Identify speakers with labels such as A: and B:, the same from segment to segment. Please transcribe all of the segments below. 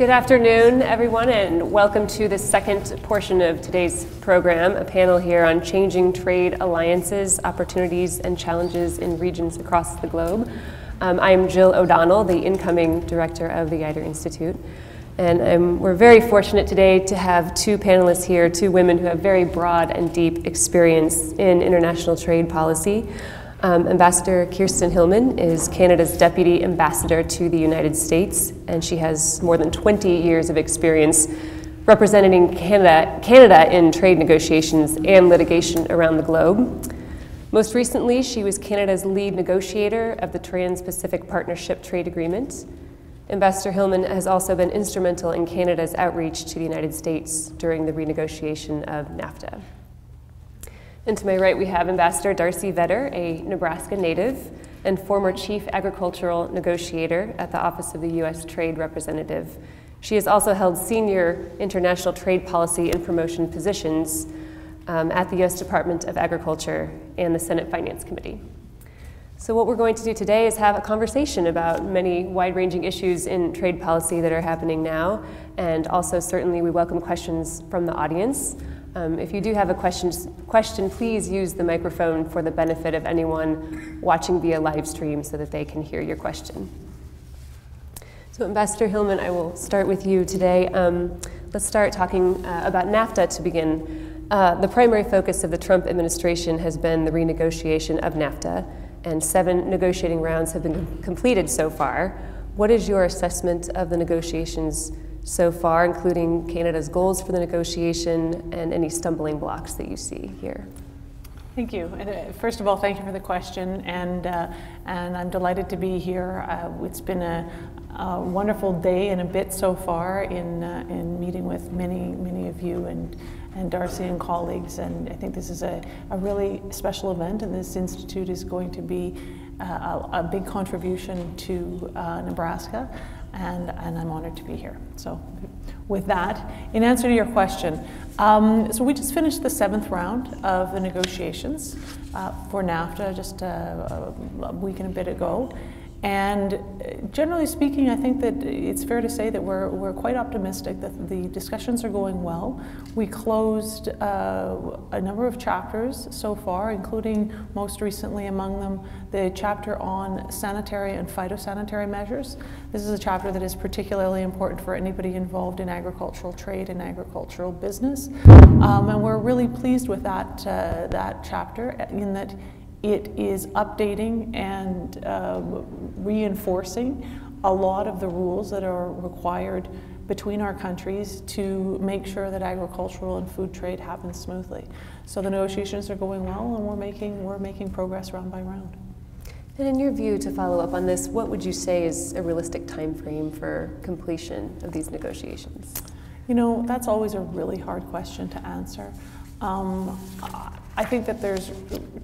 A: Good afternoon, everyone, and welcome to the second portion of today's program, a panel here on changing trade alliances, opportunities, and challenges in regions across the globe. Um, I am Jill O'Donnell, the incoming director of the Yeutter Institute. And um, we're very fortunate today to have two panelists here, two women who have very broad and deep experience in international trade policy. Um, Ambassador Kirsten Hillman is Canada's Deputy Ambassador to the United States, and she has more than 20 years of experience representing Canada, Canada in trade negotiations and litigation around the globe. Most recently, she was Canada's lead negotiator of the Trans Pacific Partnership Trade Agreement. Ambassador Hillman has also been instrumental in Canada's outreach to the United States during the renegotiation of NAFTA. And to my right, we have Ambassador Darci Vetter, a Nebraska native and former chief agricultural negotiator at the Office of the U.S. Trade Representative. She has also held senior international trade policy and promotion positions um, at the U.S. Department of Agriculture and the Senate Finance Committee. So what we're going to do today is have a conversation about many wide-ranging issues in trade policy that are happening now, and also certainly we welcome questions from the audience. Um, if you do have a question, question, please use the microphone for the benefit of anyone watching via live stream so that they can hear your question. So Ambassador Hillman, I will start with you today. Um, let's start talking uh, about NAFTA to begin. Uh, the primary focus of the Trump administration has been the renegotiation of NAFTA, and seven negotiating rounds have been completed so far. What is your assessment of the negotiations so far, including Canada's goals for the negotiation and any stumbling blocks that you see here?
B: Thank you. Uh, first of all, thank you for the question, and uh, and I'm delighted to be here. Uh, it's been a, a, wonderful day and a bit so far in uh, in meeting with many many of you and and Darci and colleagues, and I think this is a, a really special event, and this institute is going to be uh, a, a, big contribution to uh, Nebraska and, and I'm honored to be here. So with that, in answer to your question, um, so we just finished the seventh round of the negotiations uh, for NAFTA just a, a week and a bit ago. And uh, generally speaking, I think that it's fair to say that we're, we're quite optimistic that the discussions are going well. We closed uh, a number of chapters so far, including most recently among them the chapter on sanitary and phytosanitary measures. This is a chapter that is particularly important for anybody involved in agricultural trade and agricultural business. Um, and we're really pleased with that, uh, that chapter in that it is updating and uh, reinforcing a lot of the rules that are required between our countries to make sure that agricultural and food trade happens smoothly. So the negotiations are going well and we're making, we're making progress round by round.
A: And in your view, to follow up on this, what would you say is a realistic time frame for completion of these negotiations?
B: You know, that's always a really hard question to answer. Um, I think that there's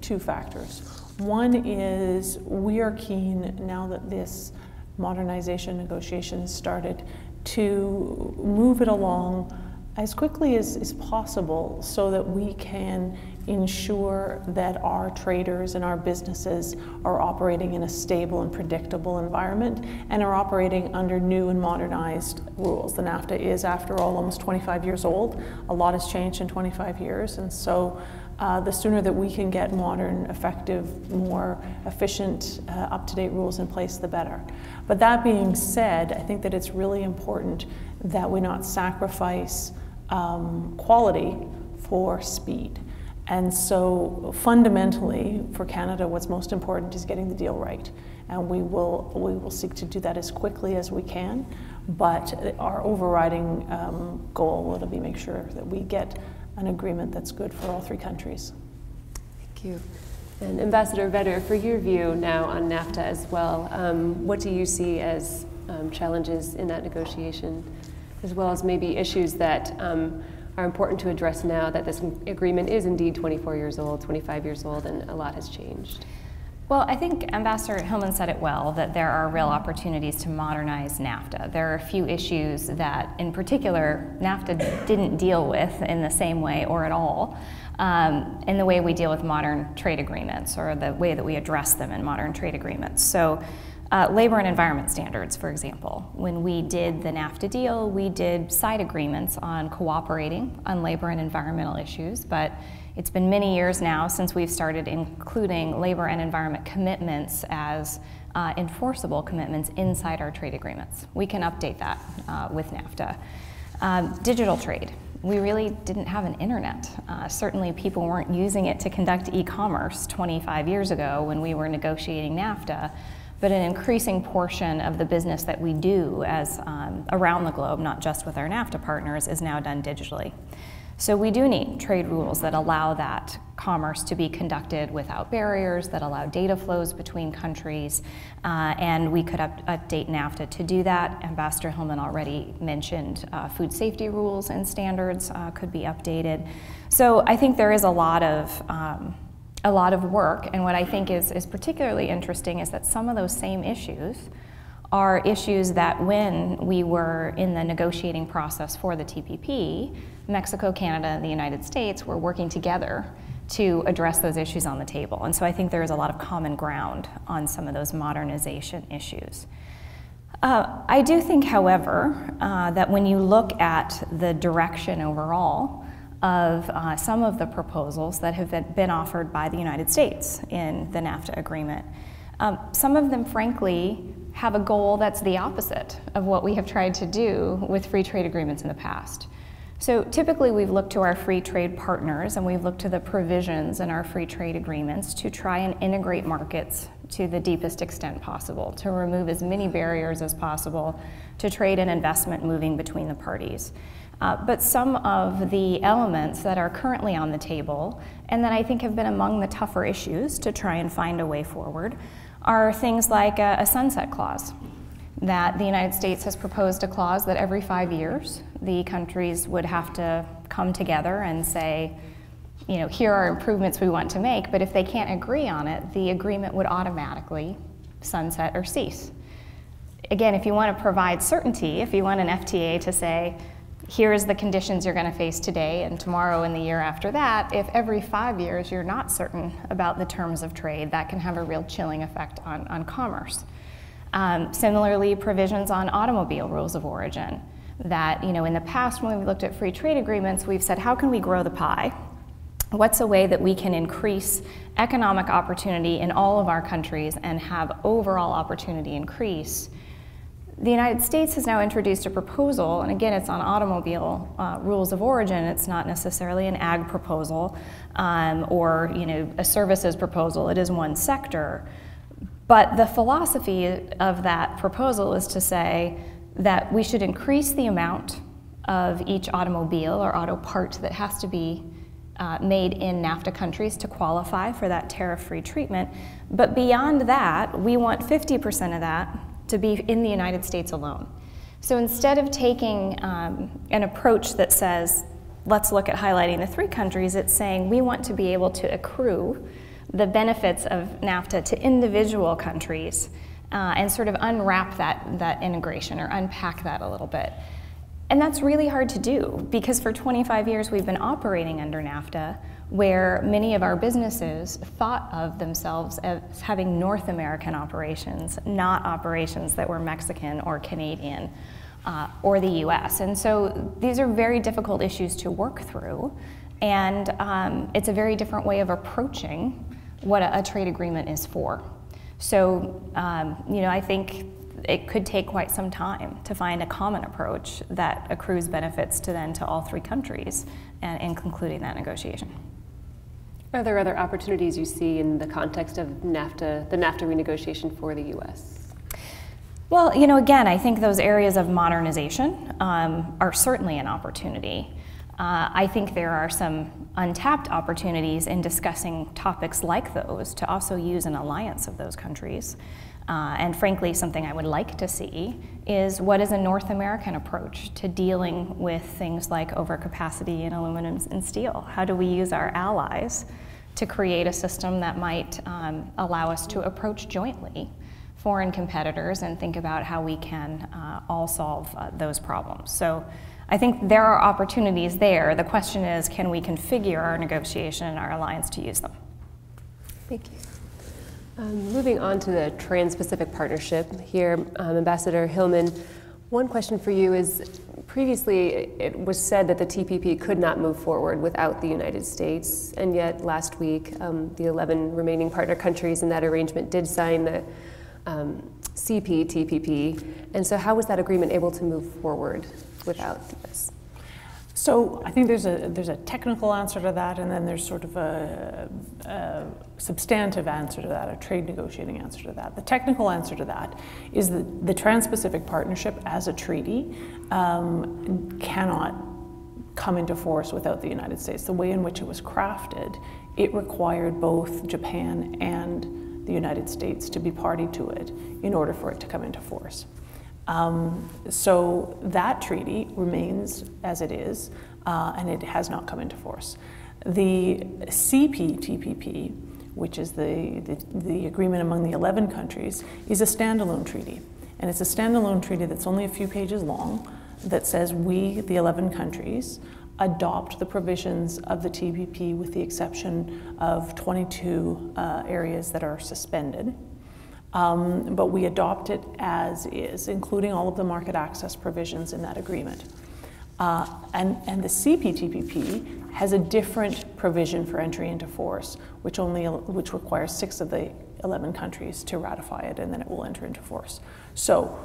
B: two factors. One is we are keen now that this modernization negotiation started to move it along as quickly as is possible so that we can ensure that our traders and our businesses are operating in a stable and predictable environment and are operating under new and modernized rules. The NAFTA is, after all, almost 25 years old. A lot has changed in 25 years, and so uh, the sooner that we can get modern, effective, more efficient, uh, up-to-date rules in place, the better. But that being said, I think that it's really important that we not sacrifice um, quality for speed. And so fundamentally, for Canada, what's most important is getting the deal right. And we will, we will seek to do that as quickly as we can. But our overriding um, goal will be make sure that we get an agreement that's good for all three countries.
A: Thank you. And Ambassador Vetter, for your view now on NAFTA as well, um, what do you see as um, challenges in that negotiation, as well as maybe issues that um, are important to address now that this agreement is indeed 24 years old, 25 years old, and a lot has changed?
C: Well, I think Ambassador Hillman said it well that there are real opportunities to modernize NAFTA. There are a few issues that, in particular, NAFTA didn't deal with in the same way or at all um, in the way we deal with modern trade agreements or the way that we address them in modern trade agreements. So Uh, labor and environment standards, for example. When we did the NAFTA deal, we did side agreements on cooperating on labor and environmental issues, but it's been many years now since we've started including labor and environment commitments as uh, enforceable commitments inside our trade agreements. We can update that uh, with NAFTA. Um, digital trade. We really didn't have an internet. Uh, certainly, people weren't using it to conduct e commerce 25 years ago when we were negotiating NAFTA but an increasing portion of the business that we do as um, around the globe, not just with our NAFTA partners, is now done digitally. So we do need trade rules that allow that commerce to be conducted without barriers, that allow data flows between countries, uh, and we could up update NAFTA to do that. Ambassador Hillman already mentioned uh, food safety rules and standards uh, could be updated. So I think there is a lot of um, a lot of work. And what I think is, is particularly interesting is that some of those same issues are issues that when we were in the negotiating process for the TPP, Mexico, Canada, and the United States were working together to address those issues on the table. And so I think there is a lot of common ground on some of those modernization issues. Uh, I do think, however, uh, that when you look at the direction overall, of uh, some of the proposals that have been offered by the United States in the NAFTA agreement. Um, some of them, frankly, have a goal that's the opposite of what we have tried to do with free trade agreements in the past. So typically we've looked to our free trade partners and we've looked to the provisions in our free trade agreements to try and integrate markets to the deepest extent possible, to remove as many barriers as possible to trade and investment moving between the parties. Uh, but some of the elements that are currently on the table, and that I think have been among the tougher issues to try and find a way forward, are things like a, a sunset clause. That the United States has proposed a clause that every five years the countries would have to come together and say, you know, here are improvements we want to make, but if they can't agree on it, the agreement would automatically sunset or cease. Again, if you want to provide certainty, if you want an FTA to say, here's the conditions you're going to face today and tomorrow and the year after that, if every five years you're not certain about the terms of trade, that can have a real chilling effect on, on commerce. Um, similarly, provisions on automobile rules of origin. That, you know, in the past when we've looked at free trade agreements, we've said, how can we grow the pie? What's a way that we can increase economic opportunity in all of our countries and have overall opportunity increase the United States has now introduced a proposal, and again, it's on automobile uh, rules of origin. It's not necessarily an ag proposal um, or you know a services proposal. It is one sector, but the philosophy of that proposal is to say that we should increase the amount of each automobile or auto part that has to be uh, made in NAFTA countries to qualify for that tariff-free treatment. But beyond that, we want 50% of that to be in the United States alone. So instead of taking um, an approach that says, let's look at highlighting the three countries, it's saying we want to be able to accrue the benefits of NAFTA to individual countries uh, and sort of unwrap that, that integration or unpack that a little bit. And that's really hard to do because for 25 years we've been operating under NAFTA where many of our businesses thought of themselves as having North American operations, not operations that were Mexican or Canadian uh, or the US. And so these are very difficult issues to work through, and um, it's a very different way of approaching what a, a trade agreement is for. So, um, you know, I think it could take quite some time to find a common approach that accrues benefits to then to all three countries and in concluding that negotiation.
A: Are there other opportunities you see in the context of NAFTA, the NAFTA renegotiation for the U.S.?
C: Well, you know, again, I think those areas of modernization um, are certainly an opportunity. Uh, I think there are some untapped opportunities in discussing topics like those to also use an alliance of those countries. Uh, and frankly, something I would like to see is what is a North American approach to dealing with things like overcapacity in aluminum and steel? How do we use our allies to create a system that might um, allow us to approach jointly foreign competitors and think about how we can uh, all solve uh, those problems? So I think there are opportunities there. The question is, can we configure our negotiation and our alliance to use them?
A: Thank you. Um, moving on to the Trans Pacific Partnership here, um, Ambassador Hillman, one question for you is previously it was said that the TPP could not move forward without the United States, and yet last week um, the 11 remaining partner countries in that arrangement did sign the um, CPTPP. And so, how was that agreement able to move forward without this?
B: So I think there's a there's a technical answer to that, and then there's sort of a, a, substantive answer to that, a trade negotiating answer to that. The technical answer to that is that the Trans-Pacific Partnership as a treaty um, cannot come into force without the United States. The way in which it was crafted, it required both Japan and the United States to be party to it in order for it to come into force. Um, so that treaty remains as it is, uh, and it has not come into force. The CPTPP, which is the, the, the, agreement among the 11 countries, is a standalone treaty. And it's a standalone treaty that's only a few pages long that says we, the 11 countries, adopt the provisions of the TPP with the exception of 22 uh, areas that are suspended. Um, but we adopt it as is, including all of the market access provisions in that agreement. Uh, and, and the CPTPP has a different provision for entry into force, which only which requires six of the 11 countries to ratify it, and then it will enter into force. So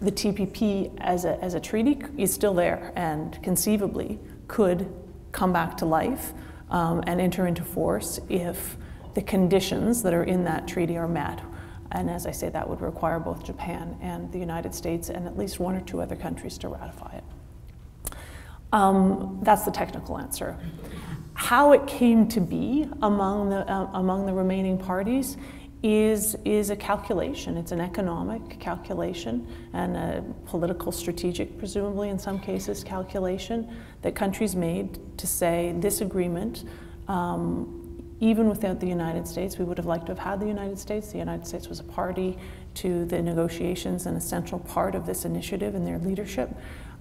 B: the TPP as a, as a treaty is still there and conceivably could come back to life um, and enter into force if the conditions that are in that treaty are met, and as I say, that would require both Japan and the United States and at least one or two other countries to ratify it. Um, that's the technical answer. How it came to be among the, uh, among the remaining parties is, is a calculation. It's an economic calculation and a political, strategic, presumably in some cases, calculation that countries made to say this agreement um, even without the United States, we would have liked to have had the United States. The United States was a party to the negotiations and a central part of this initiative and their leadership.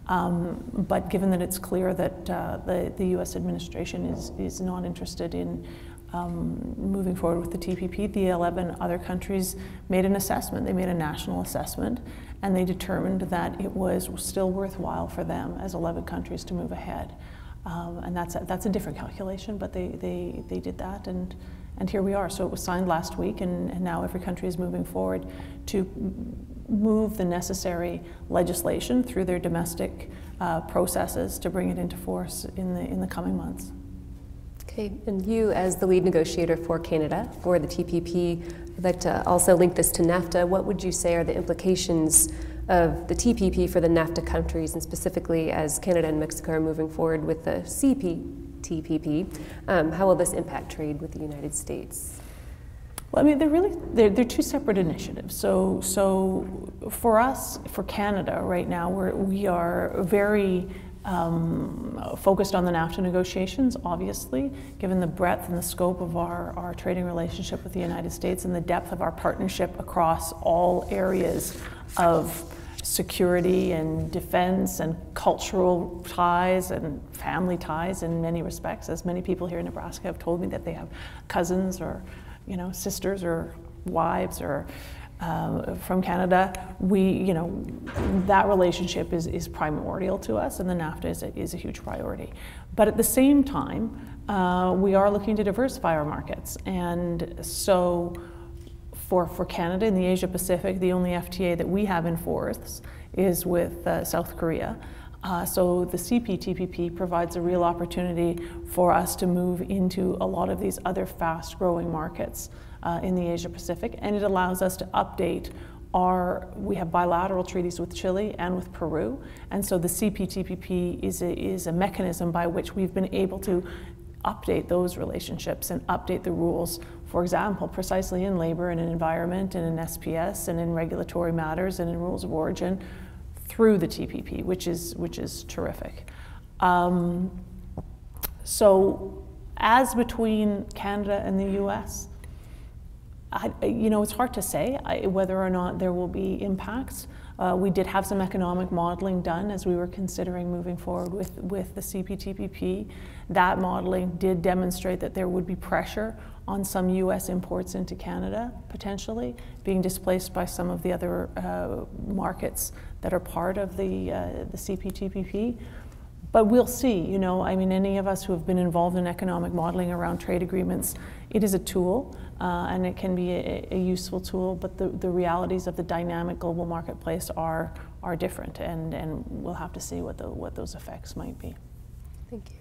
B: Um, but given that it's clear that uh, the, the US administration is, is not interested in um, moving forward with the TPP, the 11 other countries made an assessment. They made a national assessment and they determined that it was still worthwhile for them as 11 countries to move ahead. Um, and that's a, that's a different calculation, but they, they, they did that, and, and here we are. So it was signed last week, and, and now every country is moving forward to move the necessary legislation through their domestic uh, processes to bring it into force in the, in the coming months.
A: Okay, and you, as the lead negotiator for Canada for the TPP, I'd like to also link this to NAFTA. What would you say are the implications of the TPP for the NAFTA countries, and specifically as Canada and Mexico are moving forward with the CPTPP, um, how will this impact trade with the United States?
B: Well, I mean, they're really they're, they're two separate initiatives. So, so for us, for Canada, right now, we're we are very um, focused on the NAFTA negotiations, obviously, given the breadth and the scope of our, our trading relationship with the United States and the depth of our partnership across all areas of security and defense and cultural ties and family ties in many respects. As many people here in Nebraska have told me that they have cousins or, you know, sisters or wives or uh, from Canada, we, you know, that relationship is, is primordial to us, and the NAFTA is a, is a huge priority. But at the same time, uh, we are looking to diversify our markets, and so for, for Canada in the Asia Pacific, the only FTA that we have in force is with uh, South Korea. Uh, so the CPTPP provides a real opportunity for us to move into a lot of these other fast growing markets uh, in the Asia Pacific, and it allows us to update our, we have bilateral treaties with Chile and with Peru, and so the CPTPP is a, is a mechanism by which we've been able to update those relationships and update the rules, for example, precisely in labor and in environment and in SPS and in regulatory matters and in rules of origin through the TPP, which is, which is terrific. Um, so as between Canada and the US, I, you know, it's hard to say whether or not there will be impacts. Uh, we did have some economic modeling done as we were considering moving forward with, with the CPTPP. That modeling did demonstrate that there would be pressure on some U.S. imports into Canada, potentially, being displaced by some of the other uh, markets that are part of the, uh, the CPTPP. But we'll see, you know, I mean, any of us who have been involved in economic modeling around trade agreements, it is a tool uh, and it can be a, a, useful tool, but the, the realities of the dynamic global marketplace are, are different and, and we'll have to see what, the, what those effects might be.
A: Thank you.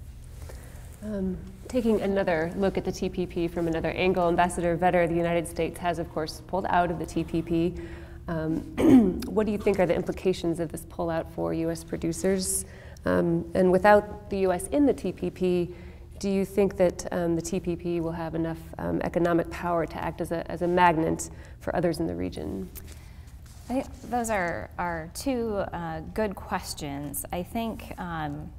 A: Um, taking another look at the TPP from another angle, Ambassador Vetter, the United States has, of course, pulled out of the TPP. Um, what do you think are the implications of this pullout for U.S. producers? Um, and without the U.S. in the TPP, do you think that um, the TPP will have enough um, economic power to act as a, as a magnet for others in the region?
C: I think those are, are two uh, good questions. I think um,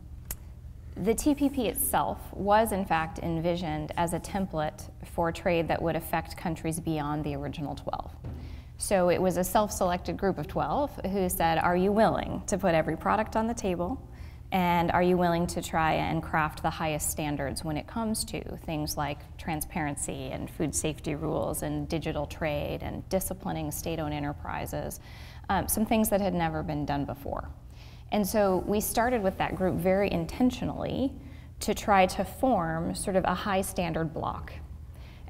C: the TPP itself was, in fact, envisioned as a template for trade that would affect countries beyond the original 12. So it was a self selected group of 12 who said, Are you willing to put every product on the table? And are you willing to try and craft the highest standards when it comes to things like transparency and food safety rules and digital trade and disciplining state owned enterprises? Um, some things that had never been done before. And so we started with that group very intentionally to try to form sort of a high standard bloc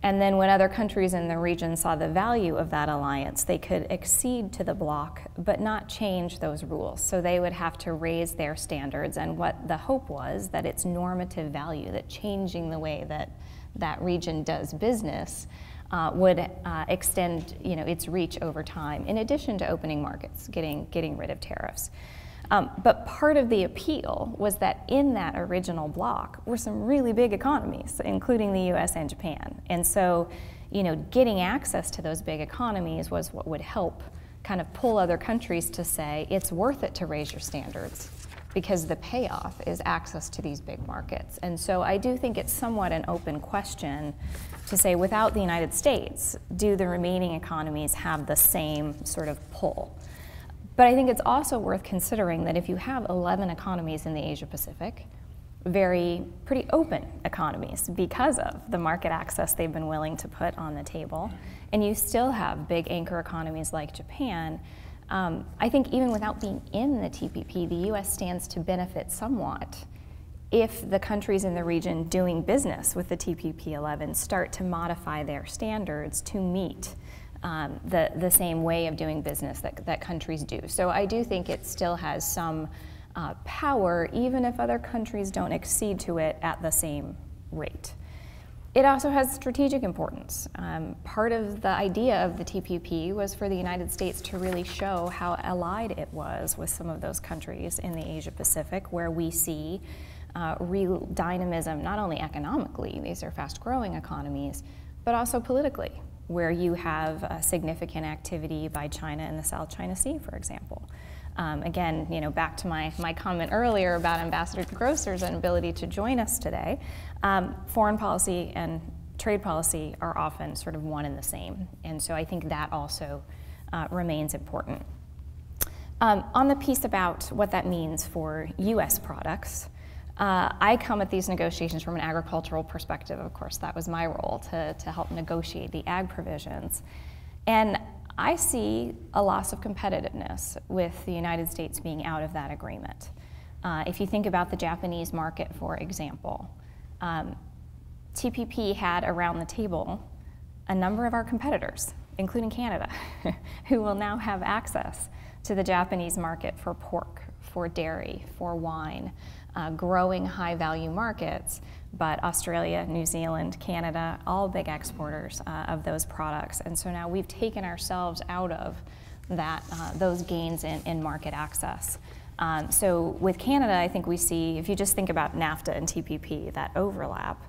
C: and then when other countries in the region saw the value of that alliance, they could accede to the bloc but not change those rules. So they would have to raise their standards. And what the hope was that its normative value, that changing the way that that region does business, uh, would uh, extend you know, its reach over time, in addition to opening markets, getting, getting rid of tariffs. Um, but part of the appeal was that in that original bloc were some really big economies, including the US and Japan. And so, you know, getting access to those big economies was what would help kind of pull other countries to say it's worth it to raise your standards because the payoff is access to these big markets. And so I do think it's somewhat an open question to say without the United States, do the remaining economies have the same sort of pull? But I think it's also worth considering that if you have 11 economies in the Asia Pacific, very pretty open economies because of the market access they've been willing to put on the table, and you still have big anchor economies like Japan. Um, I think even without being in the TPP, the US stands to benefit somewhat if the countries in the region doing business with the TPP 11 start to modify their standards to meet um, the, the same way of doing business that, that countries do. So I do think it still has some uh, power, even if other countries don't accede to it at the same rate. It also has strategic importance. Um, part of the idea of the TPP was for the United States to really show how allied it was with some of those countries in the Asia Pacific, where we see uh, real dynamism, not only economically, these are fast growing economies, but also politically where you have significant activity by China in the South China Sea, for example. Um, again, you know, back to my, my comment earlier about Ambassador Groser's inability to join us today, um, foreign policy and trade policy are often sort of one and the same. And so I think that also uh, remains important. Um, on the piece about what that means for US products, uh, I come at these negotiations from an agricultural perspective, of course. That was my role to, to help negotiate the ag provisions. And I see a loss of competitiveness with the United States being out of that agreement. Uh, if you think about the Japanese market, for example, um, TPP had around the table a number of our competitors, including Canada, who will now have access to the Japanese market for pork, for dairy, for wine uh, growing high value markets, but Australia, New Zealand, Canada, all big exporters uh, of those products. And so now we've taken ourselves out of that, uh, those gains in, in market access. Um, so with Canada, I think we see, if you just think about NAFTA and TPP, that overlap,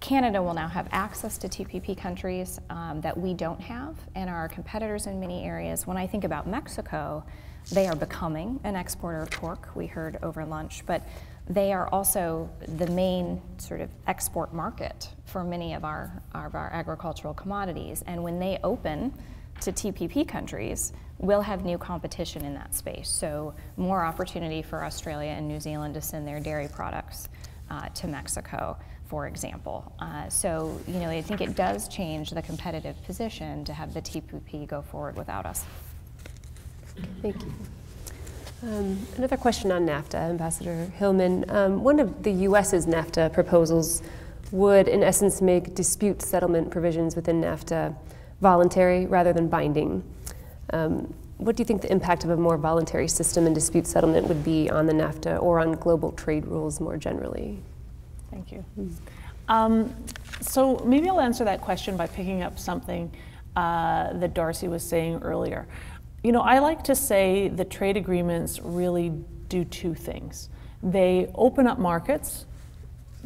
C: Canada will now have access to TPP countries um, that we don't have and are competitors in many areas. When I think about Mexico, they are becoming an exporter of pork, we heard over lunch, but they are also the main sort of export market for many of our, of our agricultural commodities. And when they open to TPP countries, we'll have new competition in that space. So more opportunity for Australia and New Zealand to send their dairy products uh, to Mexico, for example. Uh, so, you know, I think it does change the competitive position to have the TPP go forward without us.
A: Thank you. Um, another question on NAFTA, Ambassador Hillman. Um, one of the U.S.'s NAFTA proposals would, in essence, make dispute settlement provisions within NAFTA voluntary rather than binding. Um, what do you think the impact of a more voluntary system in dispute settlement would be on the NAFTA or on global trade rules more generally?
B: Thank you. Um, so maybe I'll answer that question by picking up something uh, that Darci was saying earlier. You know, I like to say the trade agreements really do two things. They open up markets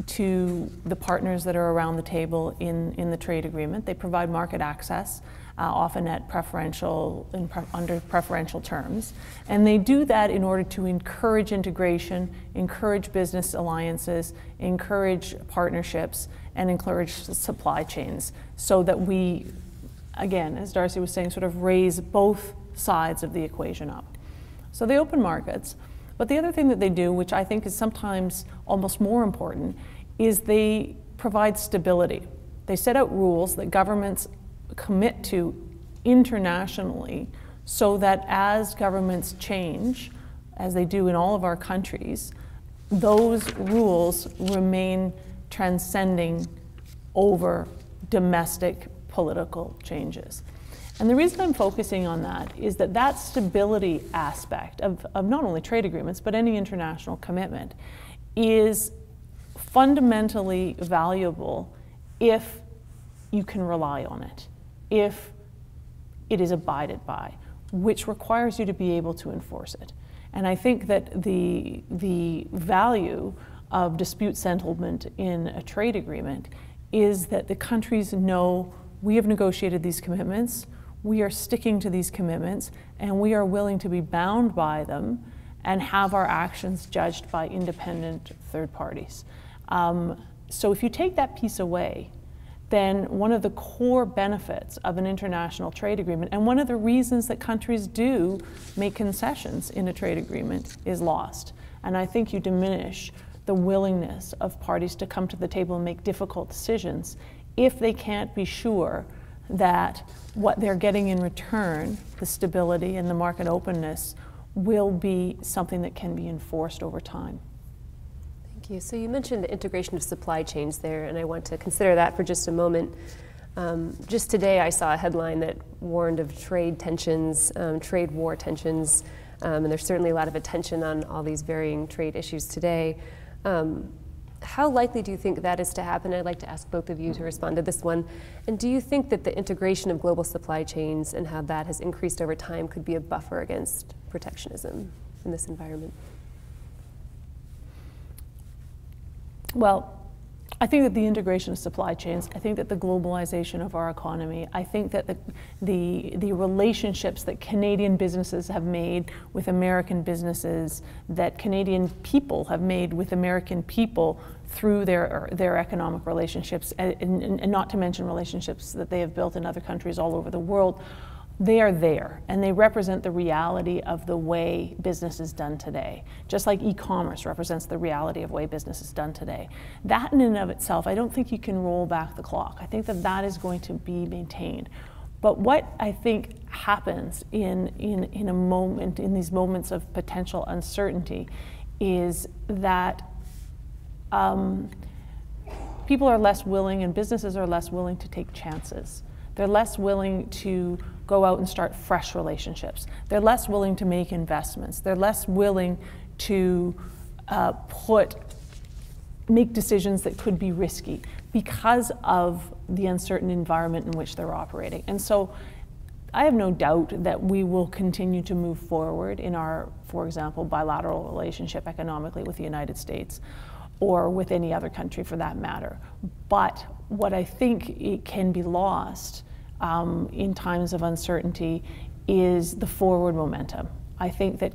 B: to the partners that are around the table in, in the trade agreement. They provide market access, uh, often at preferential, pre under preferential terms. And they do that in order to encourage integration, encourage business alliances, encourage partnerships, and encourage supply chains so that we, again, as Darci was saying, sort of raise both sides of the equation up. So they open markets. But the other thing that they do, which I think is sometimes almost more important, is they provide stability. They set out rules that governments commit to internationally so that as governments change, as they do in all of our countries, those rules remain transcending over domestic political changes. And the reason I'm focusing on that is that that stability aspect of, of not only trade agreements, but any international commitment is fundamentally valuable if you can rely on it, if it is abided by, which requires you to be able to enforce it. And I think that the, the value of dispute settlement in a trade agreement is that the countries know we have negotiated these commitments, we are sticking to these commitments and we are willing to be bound by them and have our actions judged by independent third parties. Um, so if you take that piece away, then one of the core benefits of an international trade agreement, and one of the reasons that countries do make concessions in a trade agreement, is lost. And I think you diminish the willingness of parties to come to the table and make difficult decisions if they can't be sure that what they're getting in return, the stability and the market openness, will be something that can be enforced over time.
A: Thank you. So you mentioned the integration of supply chains there, and I want to consider that for just a moment. Um, just today, I saw a headline that warned of trade tensions, um, trade war tensions, um, and there's certainly a lot of attention on all these varying trade issues today. How likely do you think that is to happen? I'd like to ask both of you to respond to this one. And do you think that the integration of global supply chains and how that has increased over time could be a buffer against protectionism in this environment?
B: Well, I think that the integration of supply chains, I think that the globalization of our economy, I think that the, the, the, relationships that Canadian businesses have made with American businesses, that Canadian people have made with American people through their, their economic relationships, and, and, and not to mention relationships that they have built in other countries all over the world, they are there and they represent the reality of the way business is done today. Just like e commerce represents the reality of the way business is done today. That, in and of itself, I don't think you can roll back the clock. I think that that is going to be maintained. But what I think happens in, in, in a moment, in these moments of potential uncertainty, is that um, people are less willing and businesses are less willing to take chances. They're less willing to go out and start fresh relationships. They're less willing to make investments. They're less willing to uh, put make decisions that could be risky because of the uncertain environment in which they're operating. And so I have no doubt that we will continue to move forward in our, for example, bilateral relationship economically with the United States or with any other country for that matter. But what I think it can be lost um, in times of uncertainty is the forward momentum. I think that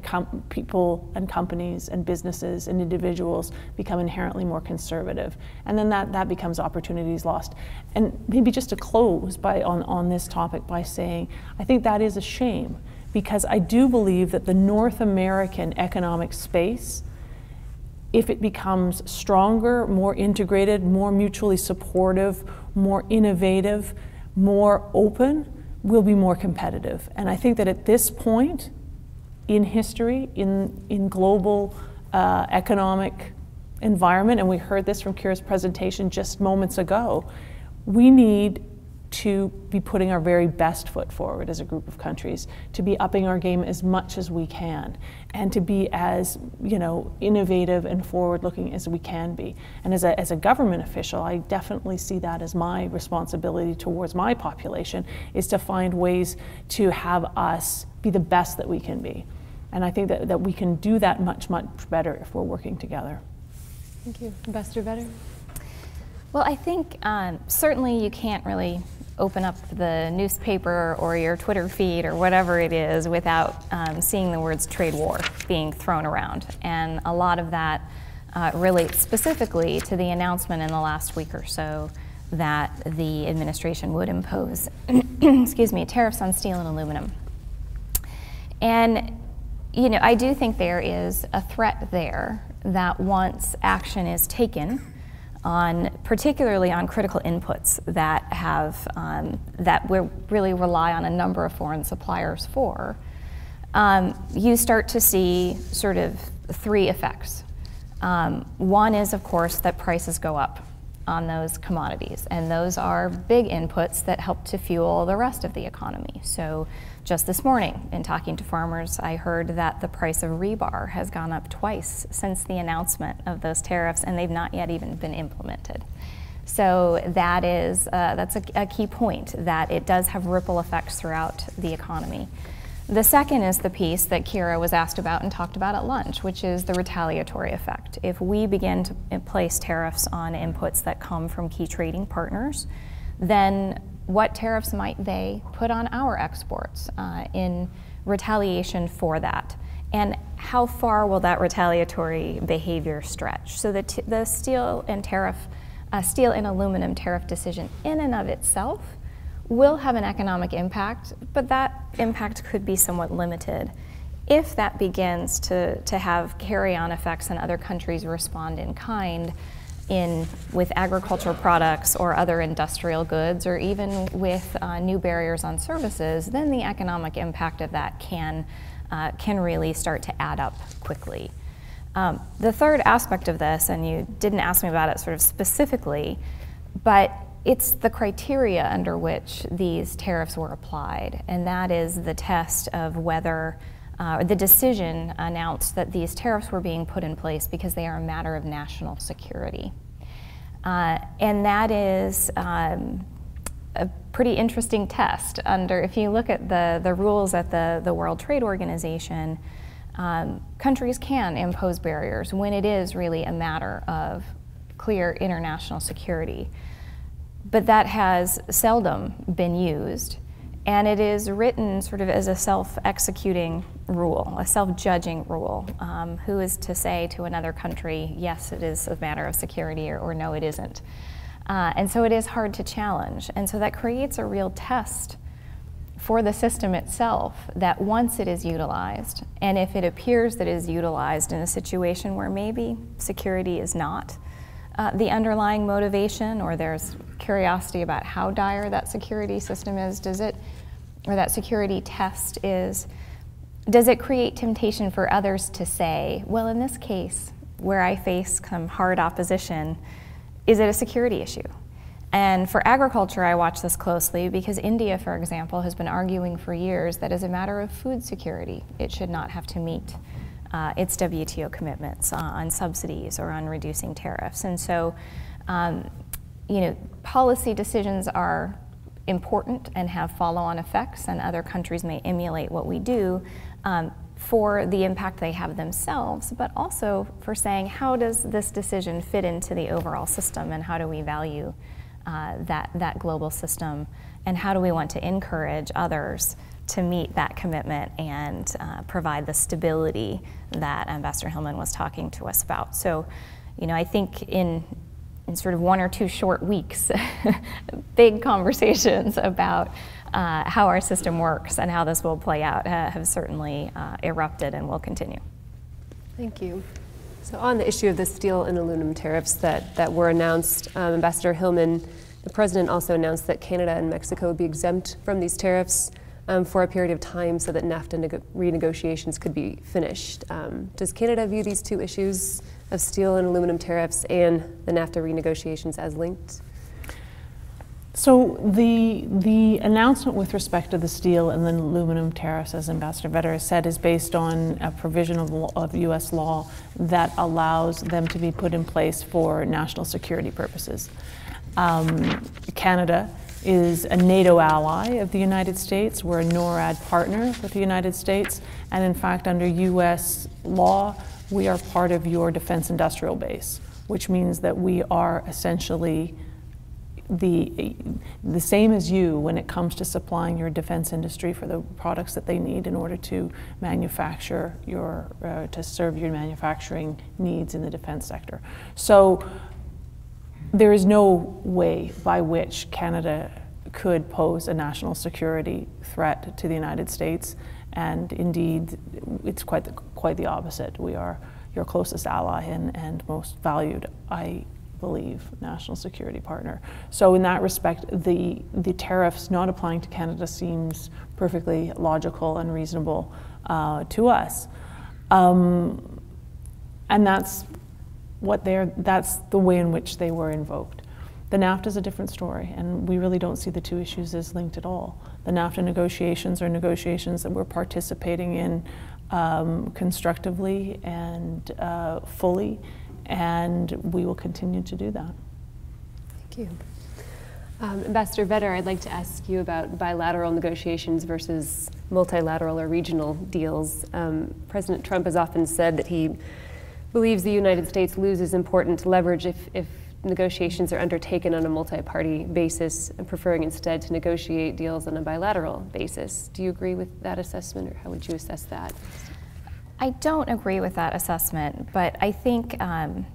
B: people and companies and businesses and individuals become inherently more conservative. And then that, that becomes opportunities lost. And maybe just to close by, on, on this topic by saying, I think that is a shame because I do believe that the North American economic space, if it becomes stronger, more integrated, more mutually supportive, more innovative, more open, will be more competitive. And I think that at this point, in history, in, in global uh, economic environment, and we heard this from Kira's presentation just moments ago, we need to be putting our very best foot forward as a group of countries, to be upping our game as much as we can, and to be as you know innovative and forward-looking as we can be. And as a, as a government official, I definitely see that as my responsibility towards my population, is to find ways to have us be the best that we can be. And I think that, that we can do that much, much better if we're working together.
A: Thank you. Ambassador Vetter?
C: Well, I think um, certainly you can't really open up the newspaper or your Twitter feed or whatever it is without um, seeing the words trade war being thrown around. And a lot of that uh, relates specifically to the announcement in the last week or so that the administration would impose, excuse me, tariffs on steel and aluminum. And you know, I do think there is a threat there that once action is taken on, particularly on critical inputs that have um, that we really rely on a number of foreign suppliers for, um, you start to see sort of three effects. Um, one is, of course, that prices go up on those commodities, and those are big inputs that help to fuel the rest of the economy. So just this morning, in talking to farmers, I heard that the price of rebar has gone up twice since the announcement of those tariffs, and they've not yet even been implemented. So that is uh, that's a, a key point that it does have ripple effects throughout the economy. The second is the piece that Kira was asked about and talked about at lunch, which is the retaliatory effect. If we begin to place tariffs on inputs that come from key trading partners, then what tariffs might they put on our exports uh, in retaliation for that? And how far will that retaliatory behavior stretch? So the, the steel and tariff, uh, steel and aluminum tariff decision in and of itself will have an economic impact, but that impact could be somewhat limited. If that begins to, to have carry on effects and other countries respond in kind, in with agricultural products or other industrial goods or even with uh, new barriers on services, then the economic impact of that can, uh, can really start to add up quickly. Um, the third aspect of this, and you didn't ask me about it sort of specifically, but it's the criteria under which these tariffs were applied, and that is the test of whether uh, the decision announced that these tariffs were being put in place because they are a matter of national security. Uh, and that is um, a pretty interesting test under, if you look at the, the rules at the, the World Trade Organization, um, countries can impose barriers when it is really a matter of clear international security. But that has seldom been used and it is written sort of as a self executing rule, a self judging rule. Um, who is to say to another country, yes, it is a matter of security, or, or no, it isn't? Uh, and so it is hard to challenge. And so that creates a real test for the system itself that once it is utilized, and if it appears that it is utilized in a situation where maybe security is not uh, the underlying motivation or there's curiosity about how dire that security system is, does it, or that security test is, does it create temptation for others to say, well, in this case, where I face some hard opposition, is it a security issue? And for agriculture, I watch this closely because India, for example, has been arguing for years that as a matter of food security, it should not have to meet uh, its WTO commitments uh, on subsidies or on reducing tariffs. And so, um, you know, policy decisions are important and have follow-on effects, and other countries may emulate what we do um, for the impact they have themselves, but also for saying how does this decision fit into the overall system, and how do we value uh, that that global system, and how do we want to encourage others to meet that commitment and uh, provide the stability that Ambassador Hillman was talking to us about. So, you know, I think in in sort of one or two short weeks, big conversations about uh, how our system works and how this will play out uh, have certainly uh, erupted and will continue.
A: Thank you. So, on the issue of the steel and aluminum tariffs that, that were announced, um, Ambassador Hillman, the president also announced that Canada and Mexico would be exempt from these tariffs um, for a period of time so that NAFTA renegotiations could be finished. Um, does Canada view these two issues of steel and aluminum tariffs and the NAFTA renegotiations as linked?
B: So the the announcement with respect to the steel and the aluminum tariffs, as Ambassador Vetter said, is based on a provision of, of U.S. law that allows them to be put in place for national security purposes. Um, Canada is a NATO ally of the United States. We're a NORAD partner with the United States, and in fact, under U.S. law, we are part of your defense industrial base, which means that we are essentially the, the same as you when it comes to supplying your defense industry for the products that they need in order to manufacture your, uh, to serve your manufacturing needs in the defense sector. So there is no way by which Canada could pose a national security threat to the United States. And indeed, it's quite the, quite the opposite. We are your closest ally and, and most valued, I believe, national security partner. So in that respect, the, the tariffs not applying to Canada seems perfectly logical and reasonable uh, to us. Um, and that's what they're, that's the way in which they were invoked. The NAFTA is a different story, and we really don't see the two issues as linked at all. The NAFTA negotiations are negotiations that we're participating in um, constructively and uh, fully, and we will continue to do that.
A: Thank you. Um, Ambassador Vetter, I'd like to ask you about bilateral negotiations versus multilateral or regional deals. Um, President Trump has often said that he believes the United States loses important leverage if, if negotiations are undertaken on a multi-party basis, and preferring instead to negotiate deals on a bilateral basis. Do you agree with that assessment, or how would you assess that?
C: I don't agree with that assessment, but I think um,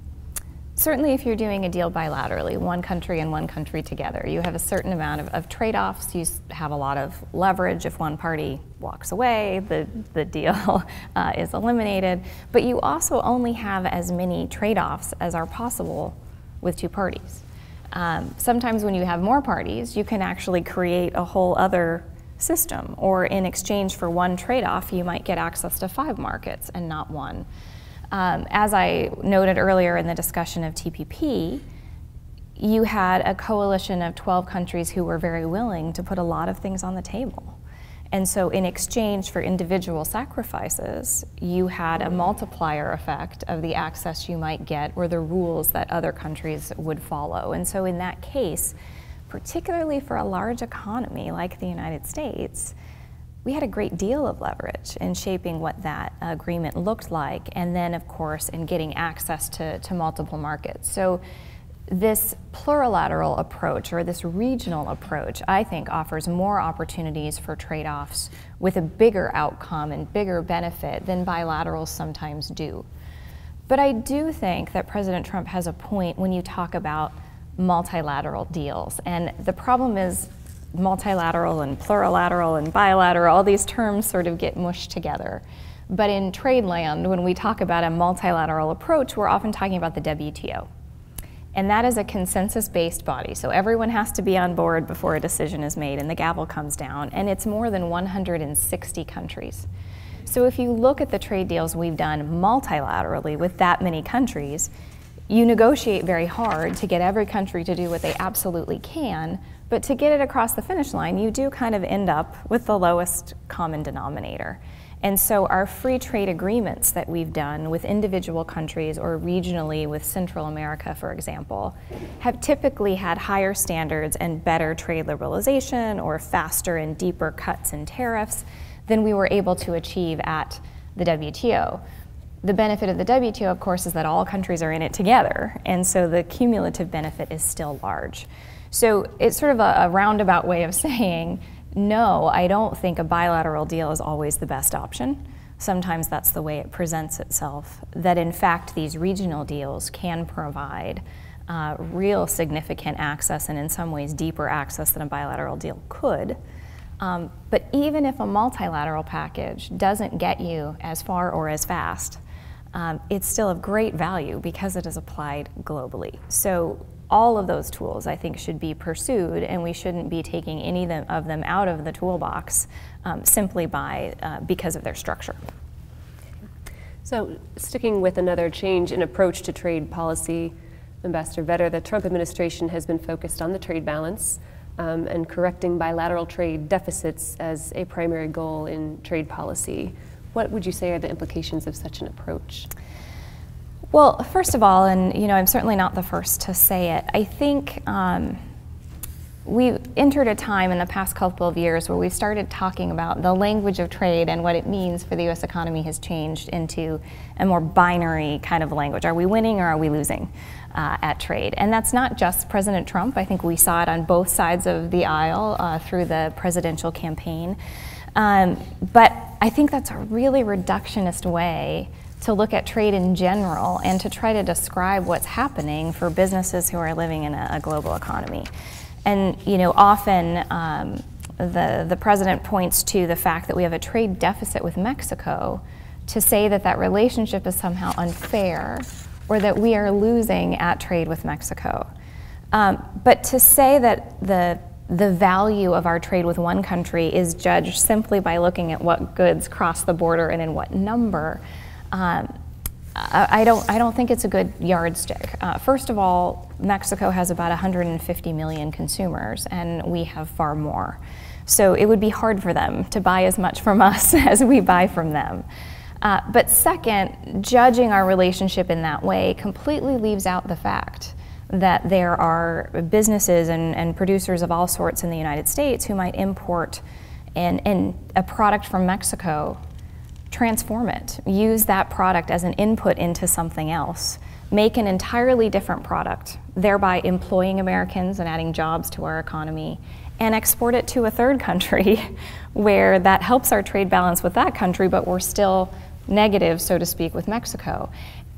C: certainly if you're doing a deal bilaterally, one country and one country together, you have a certain amount of, of trade-offs. You have a lot of leverage. If one party walks away, the, the deal uh, is eliminated. But you also only have as many trade-offs as are possible with two parties. Um, sometimes when you have more parties, you can actually create a whole other system, or in exchange for one trade off, you might get access to five markets and not one. Um, as I noted earlier in the discussion of TPP, you had a coalition of 12 countries who were very willing to put a lot of things on the table. And so, in exchange for individual sacrifices, you had a multiplier effect of the access you might get or the rules that other countries would follow. And so, in that case, particularly for a large economy like the United States, we had a great deal of leverage in shaping what that agreement looked like, and then, of course, in getting access to, to multiple markets. So, this plurilateral approach or this regional approach, I think, offers more opportunities for trade offs with a bigger outcome and bigger benefit than bilaterals sometimes do. But I do think that President Trump has a point when you talk about multilateral deals. And the problem is, multilateral and plurilateral and bilateral, all these terms sort of get mushed together. But in trade land, when we talk about a multilateral approach, we're often talking about the WTO. And that is a consensus based body. So everyone has to be on board before a decision is made and the gavel comes down. And it's more than 160 countries. So if you look at the trade deals we've done multilaterally with that many countries, you negotiate very hard to get every country to do what they absolutely can. But to get it across the finish line, you do kind of end up with the lowest common denominator. And so our free trade agreements that we've done with individual countries or regionally with Central America, for example, have typically had higher standards and better trade liberalization or faster and deeper cuts in tariffs than we were able to achieve at the WTO. The benefit of the WTO, of course, is that all countries are in it together, and so the cumulative benefit is still large. So it's sort of a, a roundabout way of saying no, I don't think a bilateral deal is always the best option. Sometimes that's the way it presents itself. That in fact, these regional deals can provide uh, real significant access and in some ways deeper access than a bilateral deal could. Um, but even if a multilateral package doesn't get you as far or as fast, um, it's still of great value because it is applied globally. So all of those tools, I think, should be pursued, and we shouldn't be taking any of them out of the toolbox um, simply by uh, because of their structure.
A: So, sticking with another change in approach to trade policy, Ambassador Vetter, the Trump administration has been focused on the trade balance um, and correcting bilateral trade deficits as a primary goal in trade policy. What would you say are the implications of such an approach?
C: Well, first of all, and you know, I'm certainly not the first to say it. I think um, we entered a time in the past couple of years where we started talking about the language of trade and what it means for the U.S. economy has changed into a more binary kind of language. Are we winning or are we losing uh, at trade? And that's not just President Trump. I think we saw it on both sides of the aisle uh, through the presidential campaign. Um, but I think that's a really reductionist way to look at trade in general and to try to describe what's happening for businesses who are living in a, a global economy. And you know, often um, the the president points to the fact that we have a trade deficit with Mexico to say that that relationship is somehow unfair or that we are losing at trade with Mexico. Um, but to say that the the value of our trade with one country is judged simply by looking at what goods cross the border and in what number um, I, don't, I don't think it's a good yardstick. Uh, first of all, Mexico has about 150 million consumers, and we have far more. So it would be hard for them to buy as much from us as we buy from them. Uh, but second, judging our relationship in that way completely leaves out the fact that there are businesses and, and producers of all sorts in the United States who might import an, an, a product from Mexico transform it, use that product as an input into something else, make an entirely different product, thereby employing Americans and adding jobs to our economy, and export it to a third country where that helps our trade balance with that country, but we're still negative, so to speak, with Mexico.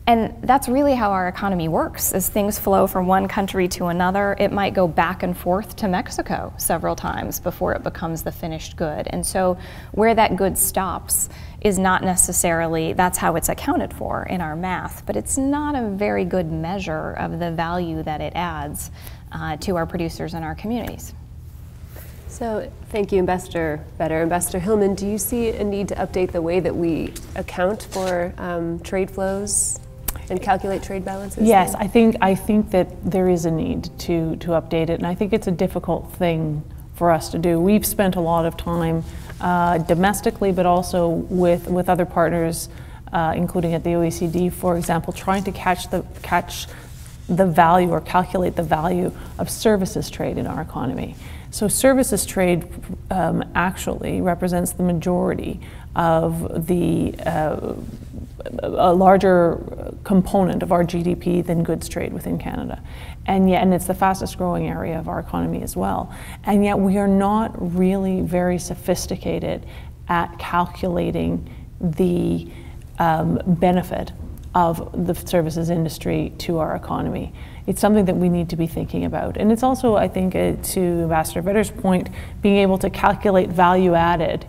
C: And that's really how our economy works. As things flow from one country to another, it might go back and forth to Mexico several times before it becomes the finished good. And so where that good stops is not necessarily, that's how it's accounted for in our math, but it's not a very good measure of the value that it adds uh, to our producers and our communities.
A: So thank you, Ambassador Vetter. Ambassador Hillman, do you see a need to update the way that we account for um, trade flows and calculate trade balances?
B: Yes, I think I think that there is a need to to update it, and I think it's a difficult thing for us to do. We've spent a lot of time uh, domestically, but also with, with other partners, uh, including at the OECD, for example, trying to catch the, catch the value or calculate the value of services trade in our economy. So services trade um, actually represents the majority of the uh, a larger component of our GDP than goods trade within Canada. And yet, and it's the fastest growing area of our economy as well. And yet, we are not really very sophisticated at calculating the um, benefit of the services industry to our economy. It's something that we need to be thinking about. And it's also, I think, uh, to Ambassador Vetter's point, being able to calculate value added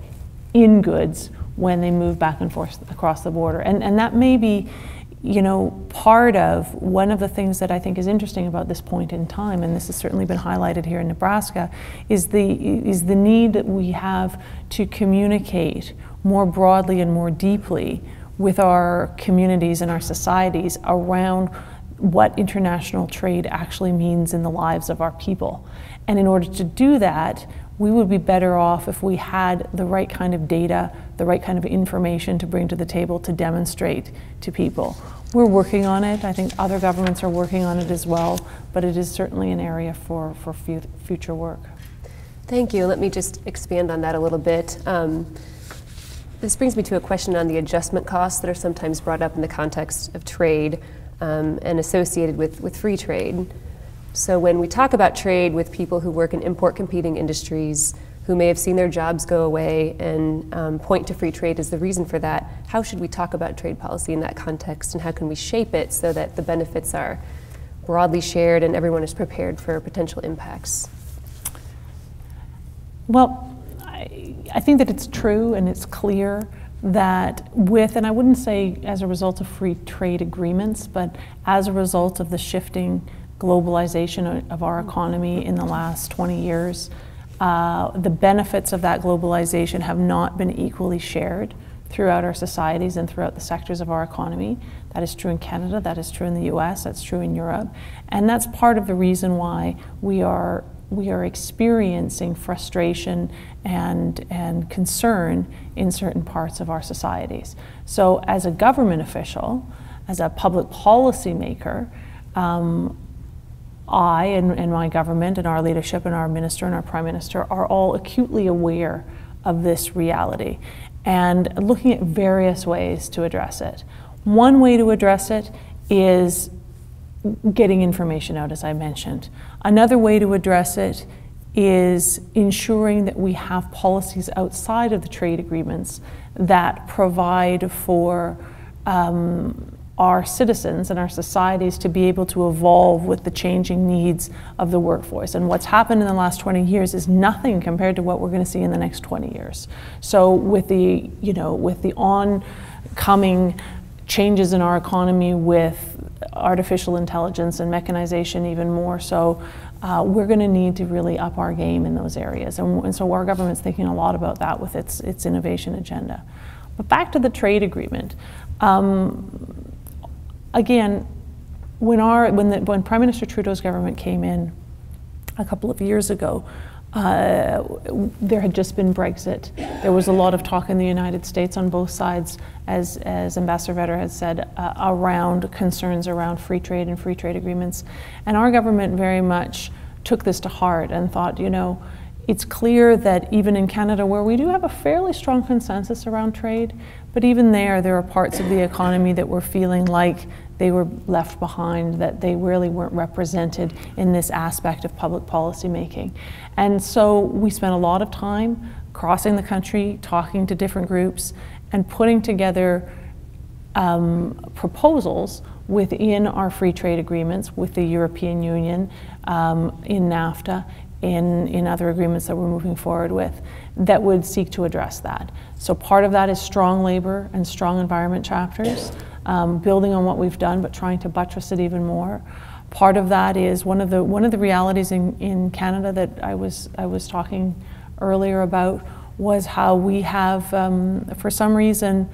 B: in goods when they move back and forth across the border. And, and that may be, you know, part of one of the things that I think is interesting about this point in time, and this has certainly been highlighted here in Nebraska, is the, is the need that we have to communicate more broadly and more deeply with our communities and our societies around what international trade actually means in the lives of our people. And in order to do that, we would be better off if we had the right kind of data, the right kind of information to bring to the table to demonstrate to people. We're working on it. I think other governments are working on it as well, but it is certainly an area for, for future work.
A: Thank you. Let me just expand on that a little bit. Um, this brings me to a question on the adjustment costs that are sometimes brought up in the context of trade um, and associated with, with free trade. So when we talk about trade with people who work in import competing industries, who may have seen their jobs go away and um, point to free trade as the reason for that. How should we talk about trade policy in that context, and how can we shape it so that the benefits are broadly shared and everyone is prepared for potential impacts?
B: Well, I, I think that it's true and it's clear that with, and I wouldn't say as a result of free trade agreements, but as a result of the shifting globalization of our economy in the last 20 years, uh, the benefits of that globalization have not been equally shared throughout our societies and throughout the sectors of our economy. That is true in Canada, that is true in the US, that's true in Europe. And that's part of the reason why we are we are experiencing frustration and, and concern in certain parts of our societies. So, as a government official, as a public policy maker, um, I and, and my government and our leadership and our minister and our prime minister are all acutely aware of this reality and looking at various ways to address it. One way to address it is getting information out, as I mentioned. Another way to address it is ensuring that we have policies outside of the trade agreements that provide for um, our citizens and our societies to be able to evolve with the changing needs of the workforce. And what's happened in the last 20 years is nothing compared to what we're going to see in the next 20 years. So with the, you know, with the oncoming changes in our economy with artificial intelligence and mechanization even more so, uh, we're going to need to really up our game in those areas. And, and so our government's thinking a lot about that with its, its innovation agenda. But back to the trade agreement. Um, again, when, our, when, the, when Prime Minister Trudeau's government came in a couple of years ago, uh, there had just been Brexit. There was a lot of talk in the United States on both sides, as, as Ambassador Vetter has said, uh, around concerns around free trade and free trade agreements. And our government very much took this to heart and thought, you know, it's clear that even in Canada, where we do have a fairly strong consensus around trade, but even there, there are parts of the economy that we're feeling like they were left behind, that they really weren't represented in this aspect of public policy making. And so we spent a lot of time crossing the country, talking to different groups, and putting together um, proposals within our free trade agreements with the European Union, um, in NAFTA, in, in other agreements that we're moving forward with that would seek to address that. So part of that is strong labor and strong environment chapters um, building on what we've done, but trying to buttress it even more. Part of that is one of the one of the realities in, in Canada that I was I was talking earlier about was how we have, um, for some reason,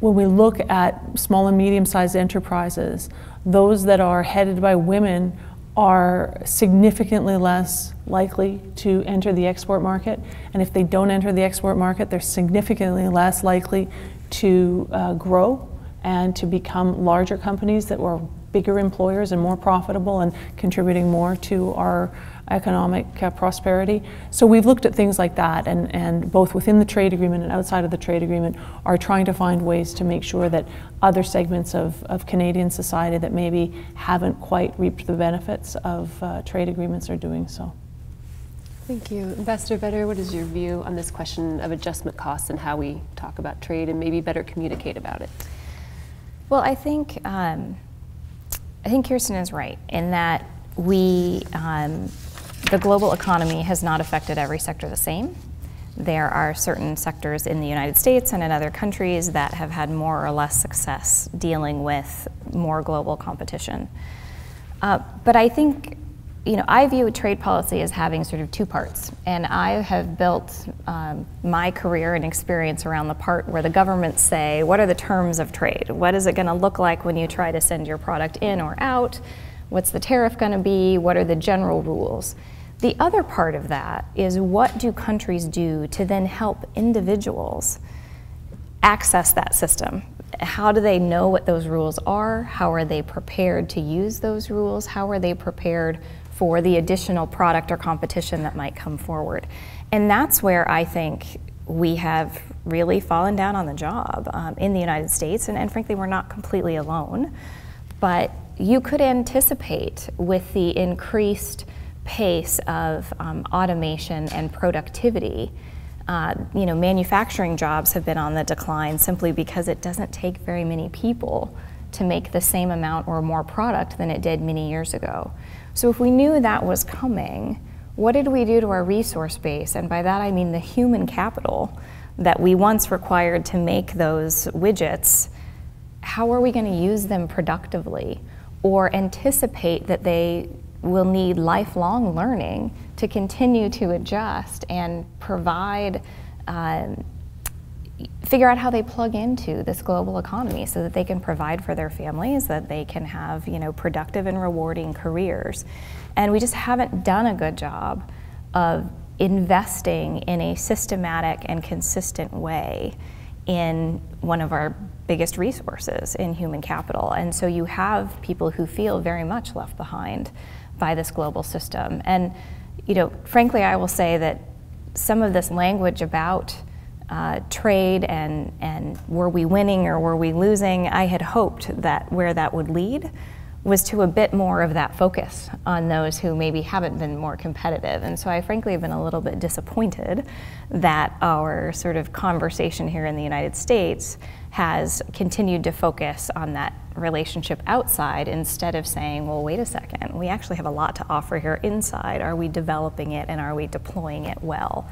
B: when we look at small and medium-sized enterprises, those that are headed by women are significantly less likely to enter the export market. And if they don't enter the export market, they're significantly less likely to uh, grow and to become larger companies that were bigger employers and more profitable and contributing more to our economic uh, prosperity. So we've looked at things like that and, and both within the trade agreement and outside of the trade agreement are trying to find ways to make sure that other segments of, of Canadian society that maybe haven't quite reaped the benefits of uh, trade agreements are doing so.
A: Thank you. Ambassador Vetter, what is your view on this question of adjustment costs and how we talk about trade and maybe better communicate about it?
C: Well, I think um, I think Kirsten is right in that we um, the global economy has not affected every sector the same. There are certain sectors in the United States and in other countries that have had more or less success dealing with more global competition. Uh, but I think you know, I view trade policy as having sort of two parts, and I have built um, my career and experience around the part where the governments say, what are the terms of trade? What is it going to look like when you try to send your product in or out? What's the tariff going to be? What are the general rules? The other part of that is what do countries do to then help individuals access that system? How do they know what those rules are? How are they prepared to use those rules? How are they prepared for the additional product or competition that might come forward. And that's where I think we have really fallen down on the job um, in the United States, and, and frankly, we're not completely alone. But you could anticipate with the increased pace of um, automation and productivity, uh, you know, manufacturing jobs have been on the decline simply because it doesn't take very many people to make the same amount or more product than it did many years ago. So if we knew that was coming, what did we do to our resource base? And by that I mean the human capital that we once required to make those widgets. How are we going to use them productively or anticipate that they will need lifelong learning to continue to adjust and provide, um, figure out how they plug into this global economy so that they can provide for their families, that they can have you know productive and rewarding careers. And we just haven't done a good job of investing in a systematic and consistent way in one of our biggest resources in human capital. And so you have people who feel very much left behind by this global system. And, you know, frankly, I will say that some of this language about uh, trade and, and were we winning or were we losing, I had hoped that where that would lead was to a bit more of that focus on those who maybe haven't been more competitive. And so I frankly have been a little bit disappointed that our sort of conversation here in the United States has continued to focus on that relationship outside instead of saying, well, wait a second, we actually have a lot to offer here inside. Are we developing it and are we deploying it well?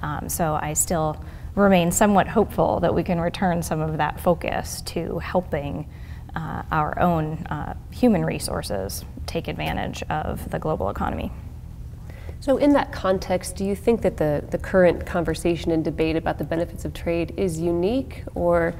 C: Um, so I still remain somewhat hopeful that we can return some of that focus to helping uh, our own uh, human resources take advantage of the global economy.
A: So, in that context, do you think that the, the current conversation and debate about the benefits of trade is unique, or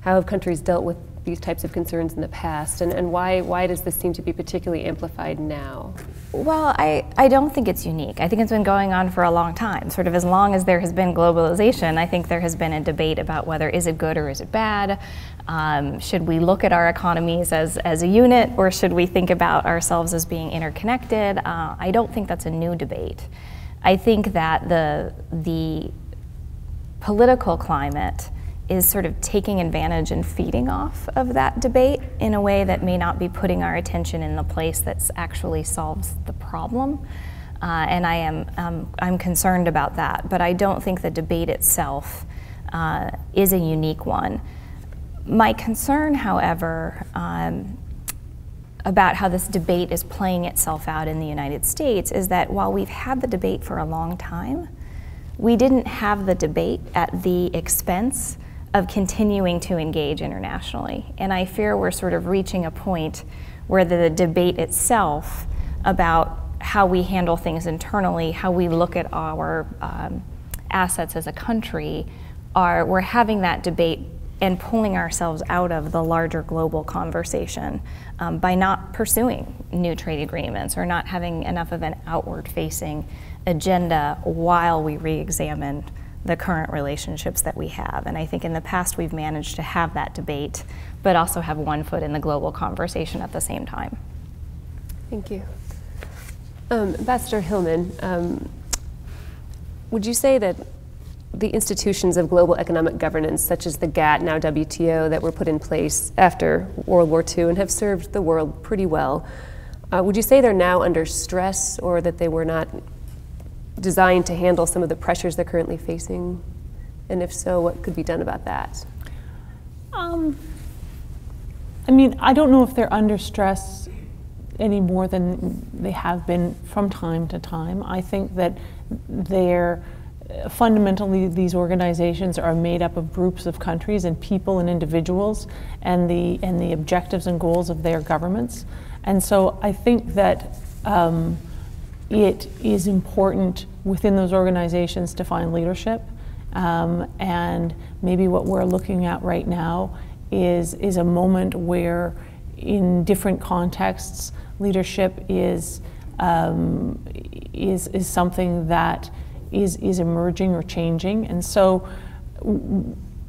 A: how have countries dealt with these types of concerns in the past, and, and why, why does this seem to be particularly amplified now?
C: Well, I, I don't think it's unique. I think it's been going on for a long time. Sort of as long as there has been globalization, I think there has been a debate about whether is it good or is it bad. Um, should we look at our economies as, as a unit or should we think about ourselves as being interconnected? Uh, I don't think that's a new debate. I think that the, the political climate is sort of taking advantage and feeding off of that debate in a way that may not be putting our attention in the place that actually solves the problem. Uh, and I am um, I'm concerned about that, but I don't think the debate itself uh, is a unique one. My concern, however, um, about how this debate is playing itself out in the United States is that while we've had the debate for a long time, we didn't have the debate at the expense of continuing to engage internationally. And I fear we're sort of reaching a point where the debate itself about how we handle things internally, how we look at our um, assets as a country, are we're having that debate and pulling ourselves out of the larger global conversation um, by not pursuing new trade agreements or not having enough of an outward facing agenda while we re examine the current relationships that we have. And I think in the past we've managed to have that debate, but also have one foot in the global conversation at the same time.
A: Thank you. Um, Ambassador Hillman, um, would you say that the institutions of global economic governance, such as the GATT, now WTO, that were put in place after World War II and have served the world pretty well, uh, would you say they're now under stress or that they were not designed to handle some of the pressures they're currently facing? And if so, what could be done about that?
B: Um, I mean, I don't know if they're under stress any more than they have been from time to time. I think that they're fundamentally these organizations are made up of groups of countries and people and individuals and the and the objectives and goals of their governments. And so I think that um, it is important within those organizations to find leadership. Um, and maybe what we're looking at right now is, is a moment where, in different contexts, leadership is, um, is, is something that is, is emerging or changing. And so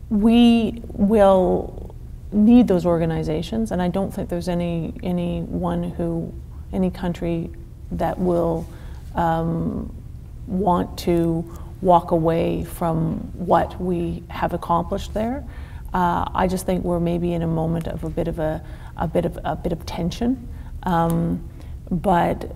B: we will need those organizations, and I don't think there's any, anyone who, any country that will um, want to walk away from what we have accomplished there. Uh, I just think we're maybe in a moment of a bit of a, a bit of a bit of tension, um, but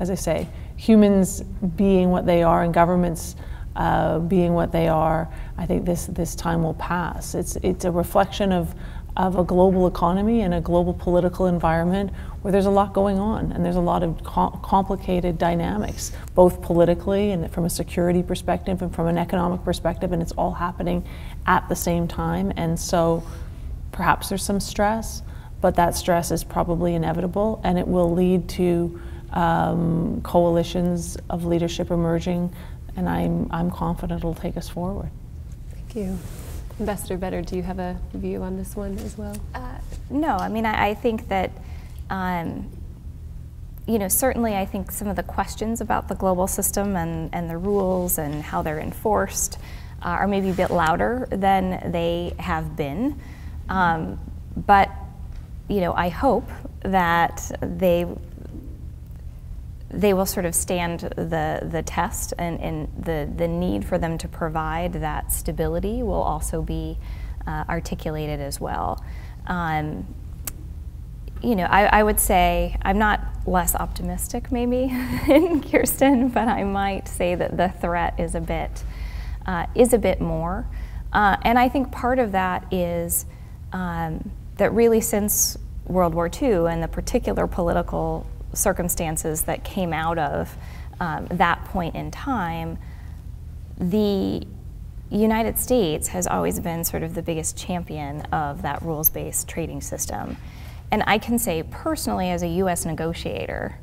B: as I say, humans being what they are and governments uh, being what they are, I think this, this time will pass. It's, it's a reflection of, of a global economy and a global political environment where there's a lot going on and there's a lot of complicated dynamics, both politically and from a security perspective and from an economic perspective, and it's all happening at the same time. And so perhaps there's some stress, but that stress is probably inevitable and it will lead to um, coalitions of leadership emerging, and I'm, I'm confident it'll take us forward.
A: Thank you. Ambassador Vetter, do you have a view on this one as well? Uh,
C: no, I mean, I, I think that, um, you know, certainly I think some of the questions about the global system and, and the rules and how they're enforced uh, are maybe a bit louder than they have been. Um, but, you know, I hope that they they will sort of stand the, the test and, and the, the need for them to provide that stability will also be uh, articulated as well. Um, you know, I, I, would say I'm not less optimistic maybe than Kirsten, but I might say that the threat is a bit uh, is a bit more, uh, and I think part of that is um, that really since World War II and the particular political circumstances that came out of um, that point in time, the United States has always been sort of the biggest champion of that rules based trading system. And I can say personally, as a US negotiator,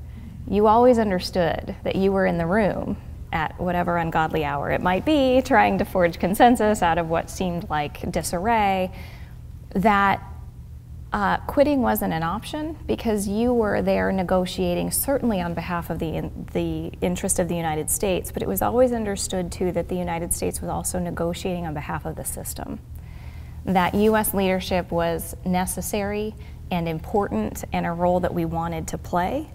C: you always understood that you were in the room at whatever ungodly hour it might be, trying to forge consensus out of what seemed like disarray, that uh, quitting wasn't an option because you were there negotiating, certainly on behalf of the, in, the interest of the United States, but it was always understood too that the United States was also negotiating on behalf of the system. That US leadership was necessary and important and a role that we wanted to play.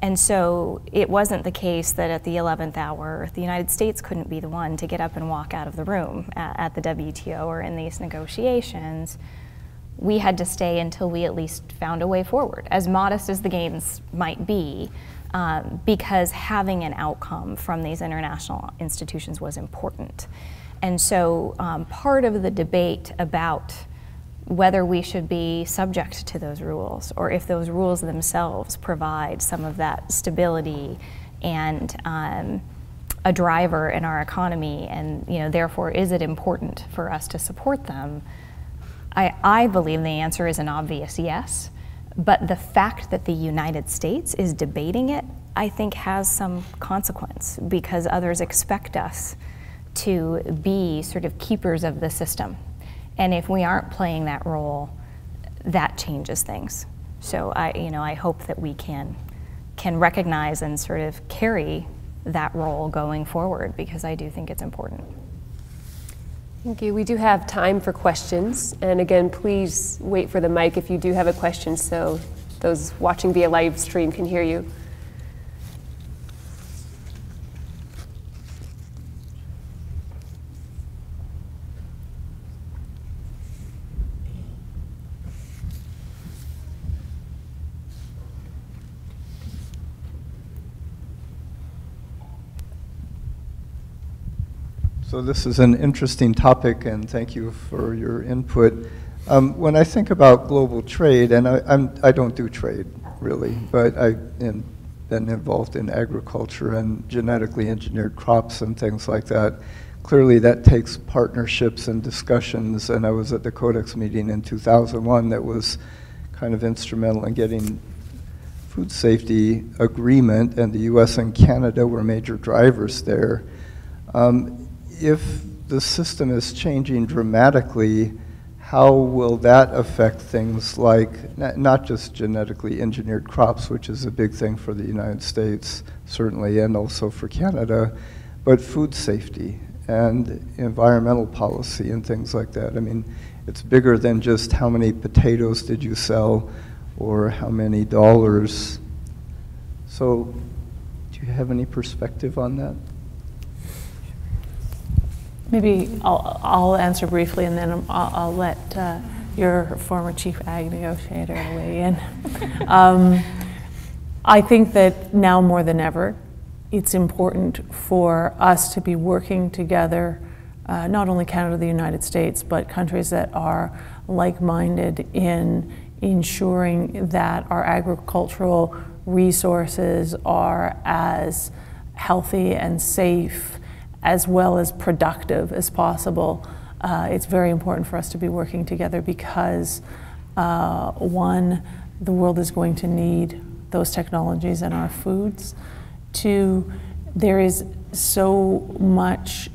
C: And so it wasn't the case that at the 11th hour, the United States couldn't be the one to get up and walk out of the room at, at the WTO or in these negotiations we had to stay until we at least found a way forward, as modest as the gains might be, um, because having an outcome from these international institutions was important. And so um, part of the debate about whether we should be subject to those rules or if those rules themselves provide some of that stability and um, a driver in our economy and you know therefore is it important for us to support them I, I believe the answer is an obvious yes. But the fact that the United States is debating it, I think, has some consequence because others expect us to be sort of keepers of the system. And if we aren't playing that role, that changes things. So I, you know, I hope that we can can recognize and sort of carry that role going forward because I do think it's important.
A: Thank you. We do have time for questions. And again, please wait for the mic if you do have a question so those watching via live stream can hear you.
D: So this is an interesting topic, and thank you for your input. Um, when I think about global trade, and I, I'm, I do not do trade really, but I've been involved in agriculture and genetically engineered crops and things like that. Clearly, that takes partnerships and discussions. And I was at the Codex meeting in 2001 that was kind of instrumental in getting food safety agreement, and the U.S. and Canada were major drivers there. Um, if the system is changing dramatically, how will that affect things like not just genetically engineered crops, which is a big thing for the United States, certainly, and also for Canada, but food safety and environmental policy and things like that? I mean, it's bigger than just how many potatoes did you sell or how many dollars. So, do you have any perspective on that?
B: Maybe I'll, I'll answer briefly and then I'll, I'll let uh, your former chief ag negotiator weigh in. um, I think that now more than ever, it's important for us to be working together, uh, not only Canada, the United States, but countries that are like minded in ensuring that our agricultural resources are as healthy and safe as well as productive as possible. Uh, it's very important for us to be working together because, uh, one, the world is going to need those technologies in our foods. Two, there is so much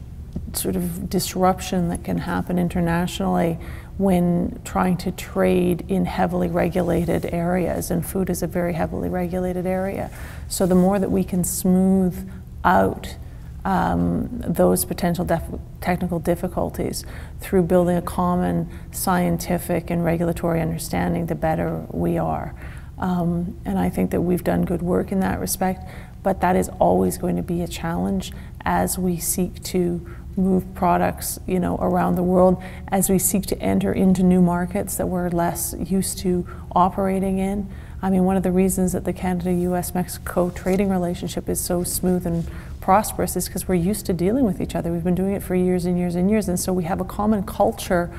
B: sort of disruption that can happen internationally when trying to trade in heavily regulated areas, and food is a very heavily regulated area. So the more that we can smooth out um, those potential technical difficulties through building a common scientific and regulatory understanding, the better we are. Um, and I think that we've done good work in that respect, but that is always going to be a challenge as we seek to move products you know, around the world, as we seek to enter into new markets that we're less used to operating in. I mean, one of the reasons that the Canada, US, Mexico trading relationship is so smooth and prosperous is because we're used to dealing with each other. We've been doing it for years and years and years, and so we have a common culture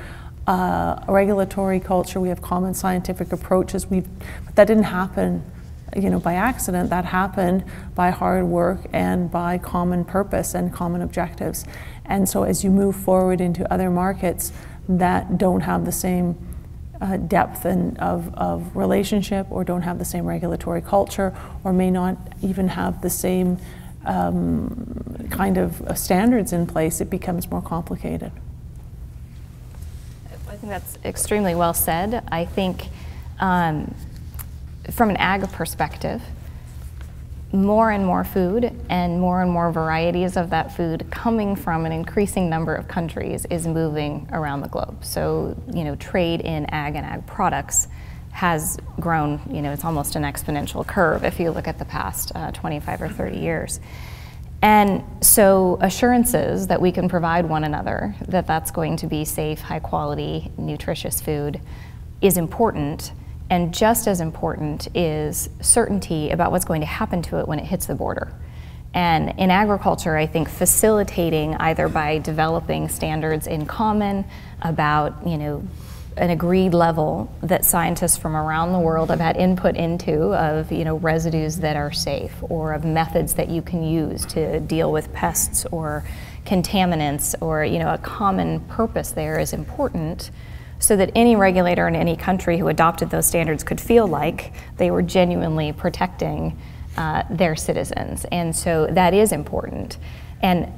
B: uh, regulatory culture, we have common scientific approaches. we but that didn't happen you know, by accident. That happened by hard work and by common purpose and common objectives. And so as you move forward into other markets that don't have the same uh, depth and of, of relationship or don't have the same regulatory culture or may not even have the same um, kind of standards in place, it becomes more complicated.
C: I think that's extremely well said. I think um, from an ag perspective, more and more food and more and more varieties of that food coming from an increasing number of countries is moving around the globe. So, you know, trade in ag and ag products has grown, you know, it's almost an exponential curve if you look at the past uh, 25 or 30 years. And so assurances that we can provide one another that that's going to be safe, high quality, nutritious food is important. And just as important is certainty about what's going to happen to it when it hits the border. And in agriculture, I think facilitating either by developing standards in common about, you know, an agreed level that scientists from around the world have had input into of you know residues that are safe or of methods that you can use to deal with pests or contaminants or you know a common purpose there is important so that any regulator in any country who adopted those standards could feel like they were genuinely protecting uh, their citizens and so that is important and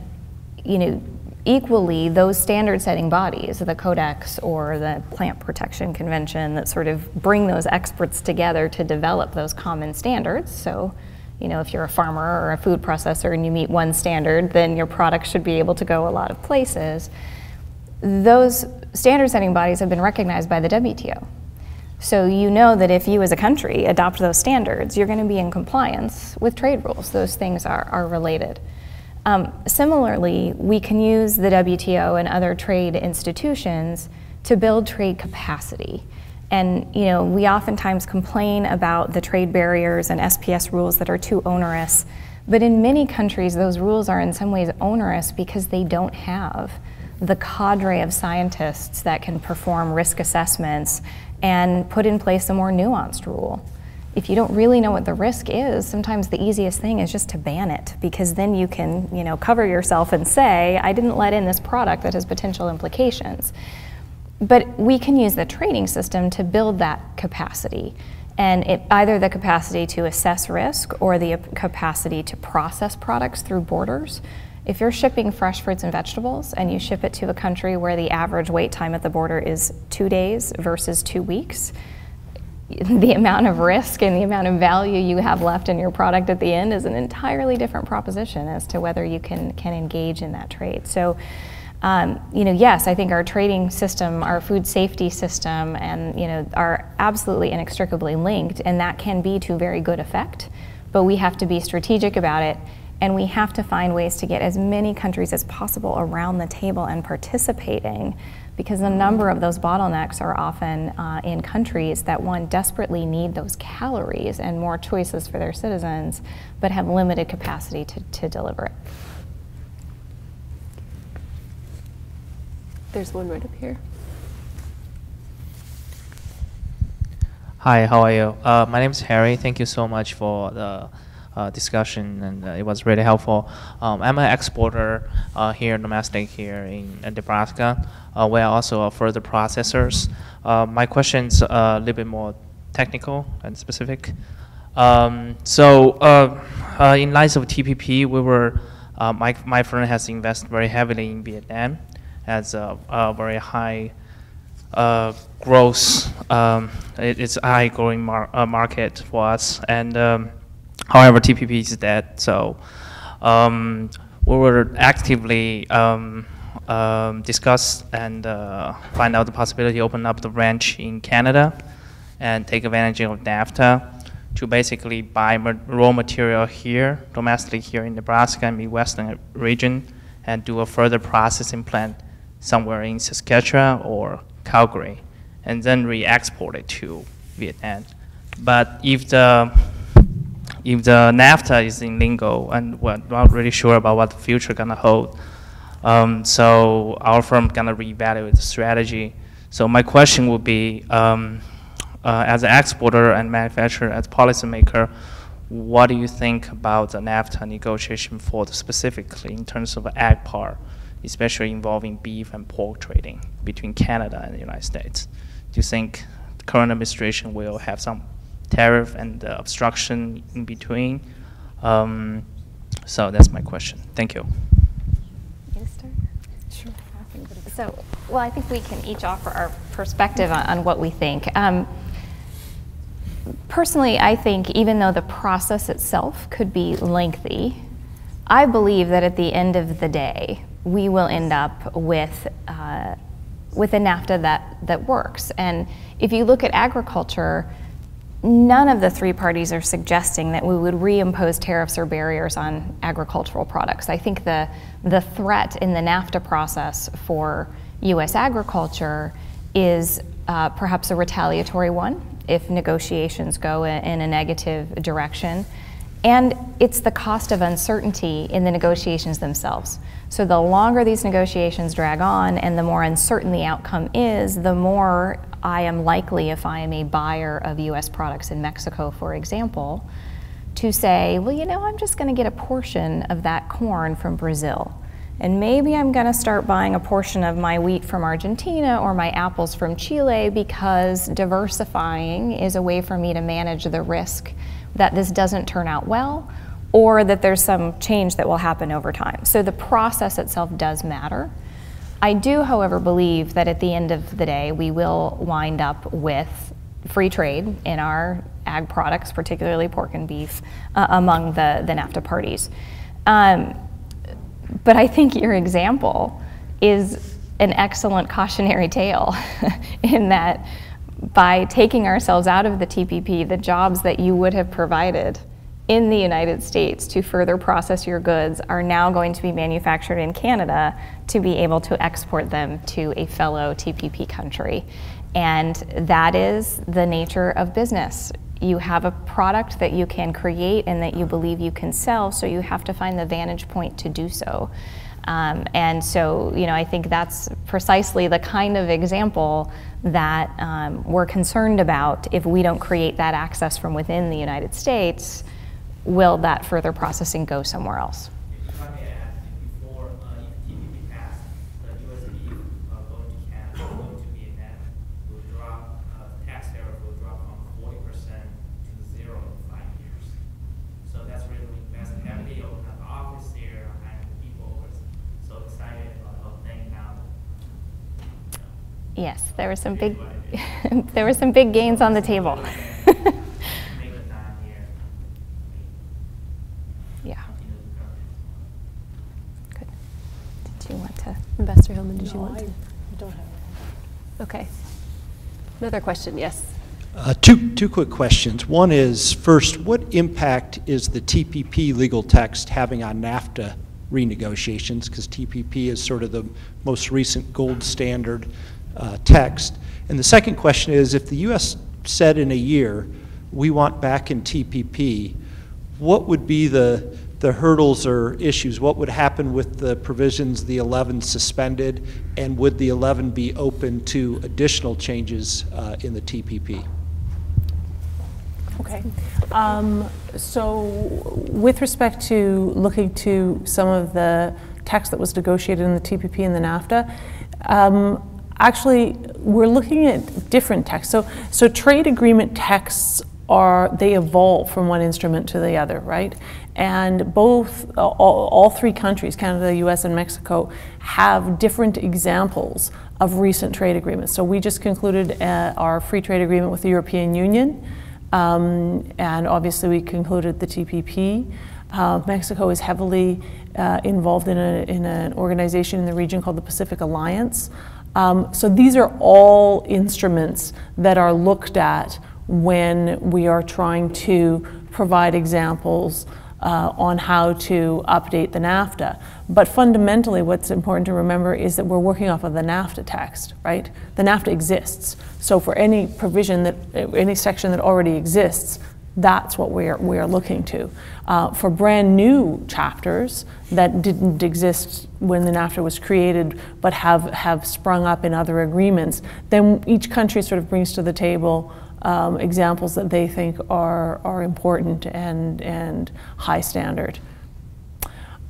C: you know equally, those standard setting bodies, the Codex or the Plant Protection Convention, that sort of bring those experts together to develop those common standards. So, you know, if you're a farmer or a food processor and you meet one standard, then your product should be able to go a lot of places. Those standard setting bodies have been recognized by the WTO. So you know that if you as a country adopt those standards, you're going to be in compliance with trade rules. Those things are, are related. Um, similarly, we can use the WTO and other trade institutions to build trade capacity. And you know, we oftentimes complain about the trade barriers and SPS rules that are too onerous, but in many countries those rules are in some ways onerous because they don't have the cadre of scientists that can perform risk assessments and put in place a more nuanced rule if you don't really know what the risk is, sometimes the easiest thing is just to ban it because then you can, you know, cover yourself and say, I didn't let in this product that has potential implications. But we can use the trading system to build that capacity. And it, either the capacity to assess risk or the capacity to process products through borders. If you're shipping fresh fruits and vegetables and you ship it to a country where the average wait time at the border is two days versus two weeks, the amount of risk and the amount of value you have left in your product at the end is an entirely different proposition as to whether you can, can engage in that trade. So, um, you know, yes, I think our trading system, our food safety system, and you know, are absolutely inextricably linked, and that can be to very good effect. But we have to be strategic about it, and we have to find ways to get as many countries as possible around the table and participating because a number of those bottlenecks are often uh, in countries that one desperately need those calories and more choices for their citizens, but have limited capacity to, to deliver it.
A: There's one right up here.
E: Hi, how are you? Uh, my name is Harry. Thank you so much for the uh, discussion, and uh, it was really helpful. Um, I'm an exporter uh, here, domestic here in uh, Nebraska. Uh, we are also further processors. Uh, my question's a little bit more technical and specific. Um, so, in light of TPP, we were my my firm has invested very heavily in Vietnam, as a, a very high uh, growth. Um, it, it's a high growing mar uh, market for us. And um, however, TPP is dead. So um, we were actively um, um, discuss and uh, find out the possibility open up the ranch in Canada and take advantage of NAFTA to basically buy raw material here, domestically here in Nebraska and Midwestern region, and do a further processing plant somewhere in Saskatchewan or Calgary, and then re-export it to Vietnam. But if the if the NAFTA is in lingo and we're not really sure about what the future gonna hold, um, so our firm gonna reevaluate the strategy. So my question would be, um, uh, as an exporter and manufacturer, as policymaker, what do you think about the NAFTA negotiation for the specifically in terms of ag part? especially involving beef and pork trading between Canada and the United States. Do you think the current administration will have some tariff and uh, obstruction in between? Um, so that's my question. Thank you.
C: So, well, I think we can each offer our perspective on, on what we think. Um, personally, I think even though the process itself could be lengthy, I believe that at the end of the day, we will end up with, uh, with a NAFTA that, that works. And if you look at agriculture, none of the three parties are suggesting that we would reimpose tariffs or barriers on agricultural products. I think the, the threat in the NAFTA process for US agriculture is uh, perhaps a retaliatory one if negotiations go in a negative direction. And it's the cost of uncertainty in the negotiations themselves. So the longer these negotiations drag on and the more uncertain the outcome is, the more I am likely, if I am a buyer of US products in Mexico, for example, to say, well, you know, I'm just going to get a portion of that corn from Brazil. And maybe I'm going to start buying a portion of my wheat from Argentina or my apples from Chile because diversifying is a way for me to manage the risk that this doesn't turn out well or that there's some change that will happen over time. So the process itself does matter. I do, however, believe that at the end of the day, we will wind up with free trade in our ag products, particularly pork and beef, uh, among the, the NAFTA parties. Um, but I think your example is an excellent cautionary tale in that by taking ourselves out of the TPP, the jobs that you would have provided in the United States to further process your goods are now going to be manufactured in Canada to be able to export them to a fellow TPP country. And that is the nature of business. You have a product that you can create and that you believe you can sell, so you have to find the vantage point to do so. Um, and so, you know, I think that's precisely the kind of example that um, we're concerned about if we don't create that access from within the United States will that further processing go somewhere else? Yes, there were some big, there were some big gains on the table. yeah. Good. Did you want to?
A: Ambassador Hillman, did
B: no,
A: you want
B: I
A: to?
B: don't have
A: Okay. Another question, yes.
F: Uh, two, two quick questions. One is, first, what impact is the TPP legal text having on NAFTA renegotiations because TPP is sort of the most recent gold standard uh, text. And the second question is if the U.S. said in a year, we want back in TPP, what would be the, the hurdles or issues? What would happen with the provisions the 11 suspended, and would the 11 be open to additional changes uh, in the TPP?
B: Okay. Um, so, with respect to looking to some of the text that was negotiated in the TPP and the NAFTA, um, actually, we're looking at different texts. So, so trade agreement texts are they evolve from one instrument to the other, right? And both, all, all, three countries, Canada, US, and Mexico, have different examples of recent trade agreements. So we just concluded uh, our free trade agreement with the European Union, um, and obviously we concluded the TPP. Uh, Mexico is heavily uh, involved in, a, in an organization in the region called the Pacific Alliance. Um, so these are all instruments that are looked at when we are trying to provide examples uh, on how to update the NAFTA. But fundamentally, what's important to remember is that we're working off of the NAFTA text, right? The NAFTA exists. So for any provision that, any section that already exists, that's what we're, we're looking to. Uh, for brand new chapters that didn't exist when the NAFTA was created but have, have sprung up in other agreements, then each country sort of brings to the table um, examples that they think are, are important and, and high standard.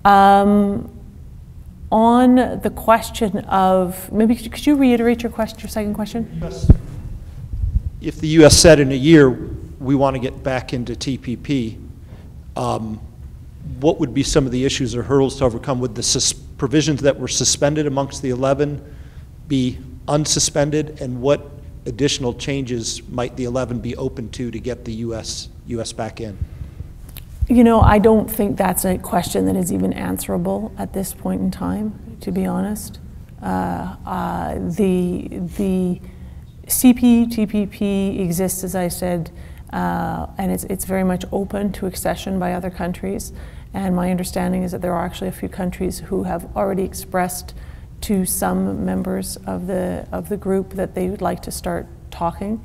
B: Um, on the question of, maybe could you reiterate your question, your second question?
F: If the U.S. said in a year, we want to get back into TPP, um, what would be some of the issues or hurdles to overcome? Would the provisions that were suspended amongst the 11 be unsuspended, and what additional changes might the 11 be open to to get the U.S. U.S. back in?
B: You know, I don't think that's a question that is even answerable at this point in time, to be honest. Uh, uh, the, the CPTPP exists, as I said, uh, and it's, it's very much open to accession by other countries. And my understanding is that there are actually a few countries who have already expressed to some members of the, of the group that they would like to start talking.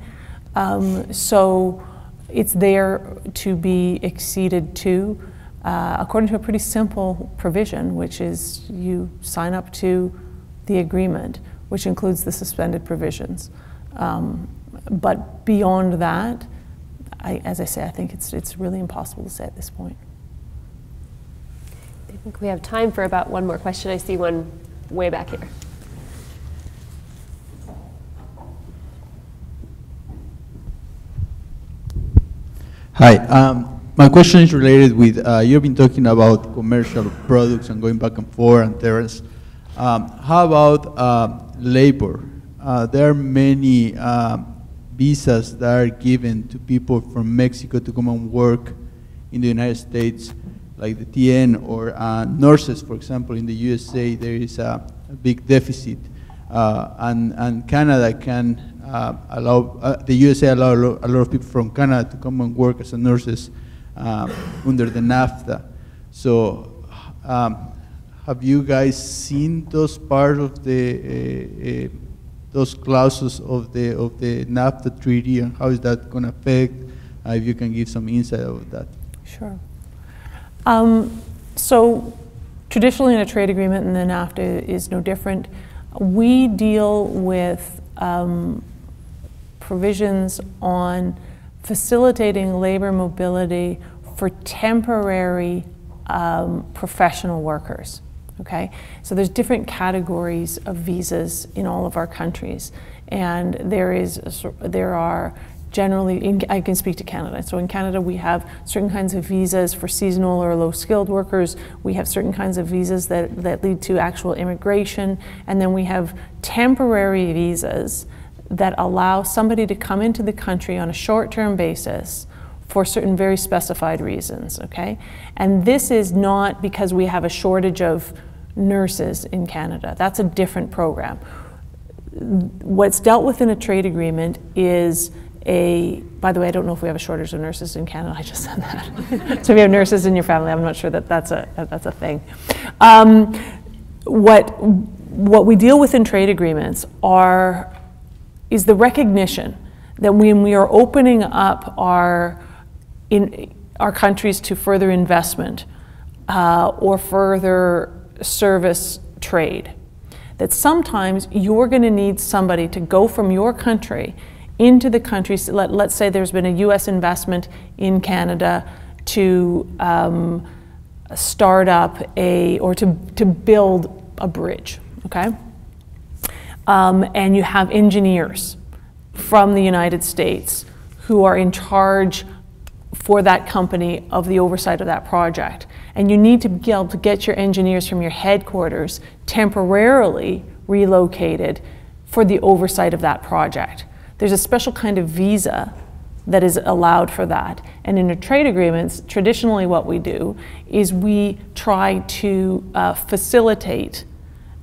B: Um, so it's there to be acceded to uh, according to a pretty simple provision, which is you sign up to the agreement, which includes the suspended provisions. Um, but beyond that, I, as I say, I think it's, it's really impossible to say at this point.
A: I think we have time for about one more question. I see one way back here.
G: Hi. Um, my question is related with, uh, you've been talking about commercial products and going back and forth and tariffs. Um, how about uh, labor? Uh, there are many um, visas that are given to people from Mexico to come and work in the United States like the TN or uh, nurses, for example, in the USA, there is a, a big deficit. Uh, and, and Canada can uh, allow, uh, the USA allow a lot, of people from Canada to come and work as nurses um, under the NAFTA. So um, have you guys seen those part of the, uh, uh, those clauses of the, of the NAFTA treaty and how is that going to affect, if you can give some insight of that?
B: Sure. Um, so traditionally in a trade agreement and then NAFTA is no different. We deal with um, provisions on facilitating labor mobility for temporary um, professional workers. Okay, so there's different categories of visas in all of our countries, and there is there are generally, in, I can speak to Canada. So in Canada, we have certain kinds of visas for seasonal or low skilled workers. We have certain kinds of visas that, that lead to actual immigration. And then we have temporary visas that allow somebody to come into the country on a short term basis for certain very specified reasons, okay? And this is not because we have a shortage of nurses in Canada. That's a different program. What's dealt with in a trade agreement is a, by the way, I don't know if we have a shortage of nurses in Canada. I just said that. so if you have nurses in your family, I'm not sure that that's a, that's a thing. Um, what, what we deal with in trade agreements are, is the recognition that when we are opening up our, in, our countries to further investment uh, or further service trade, that sometimes you're going to need somebody to go from your country into the countries. Let, let's say there's been a US investment in Canada to um, start up a, or to, to build a bridge, okay? Um, and you have engineers from the United States who are in charge for that company of the oversight of that project. And you need to be able to get your engineers from your headquarters temporarily relocated for the oversight of that project. There's a special kind of visa that is allowed for that. And in trade agreements, traditionally what we do is we try to uh, facilitate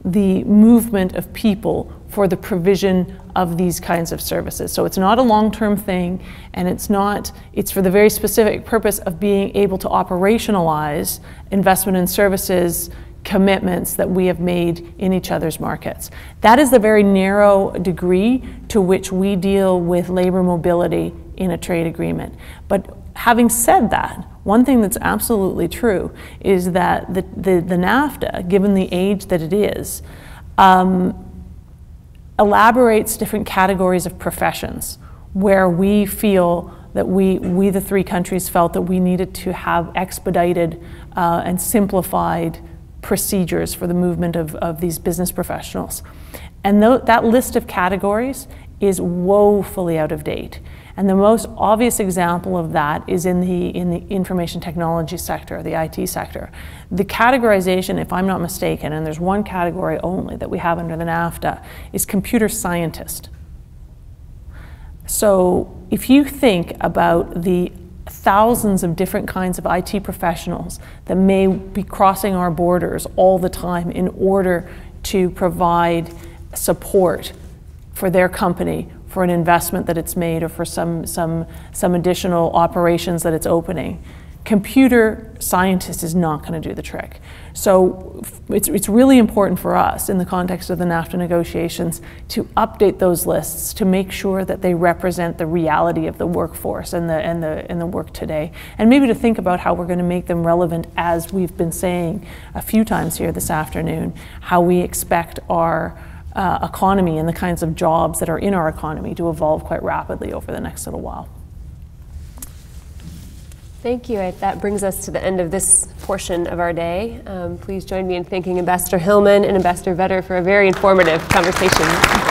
B: the movement of people for the provision of these kinds of services. So it's not a long-term thing and it's not, it's for the very specific purpose of being able to operationalize investment in services commitments that we have made in each other's markets. That is the very narrow degree to which we deal with labor mobility in a trade agreement. But having said that, one thing that's absolutely true is that the, the, the NAFTA, given the age that it is, um, elaborates different categories of professions where we feel that we, we the three countries felt that we needed to have expedited uh, and simplified procedures for the movement of, of these business professionals. And th that list of categories is woefully out of date. And the most obvious example of that is in the, in the information technology sector, the IT sector. The categorization, if I'm not mistaken, and there's one category only that we have under the NAFTA, is computer scientist. So if you think about the thousands of different kinds of IT professionals that may be crossing our borders all the time in order to provide support for their company for an investment that it's made or for some, some, some additional operations that it's opening computer scientist is not going to do the trick. So it's, it's really important for us in the context of the NAFTA negotiations to update those lists to make sure that they represent the reality of the workforce and the, and the, and the work today. And maybe to think about how we're going to make them relevant as we've been saying a few times here this afternoon, how we expect our uh, economy and the kinds of jobs that are in our economy to evolve quite rapidly over the next little while.
A: Thank you. That brings us to the end of this portion of our day. Um, please join me in thanking Ambassador Hillman and Ambassador Vetter for a very informative conversation.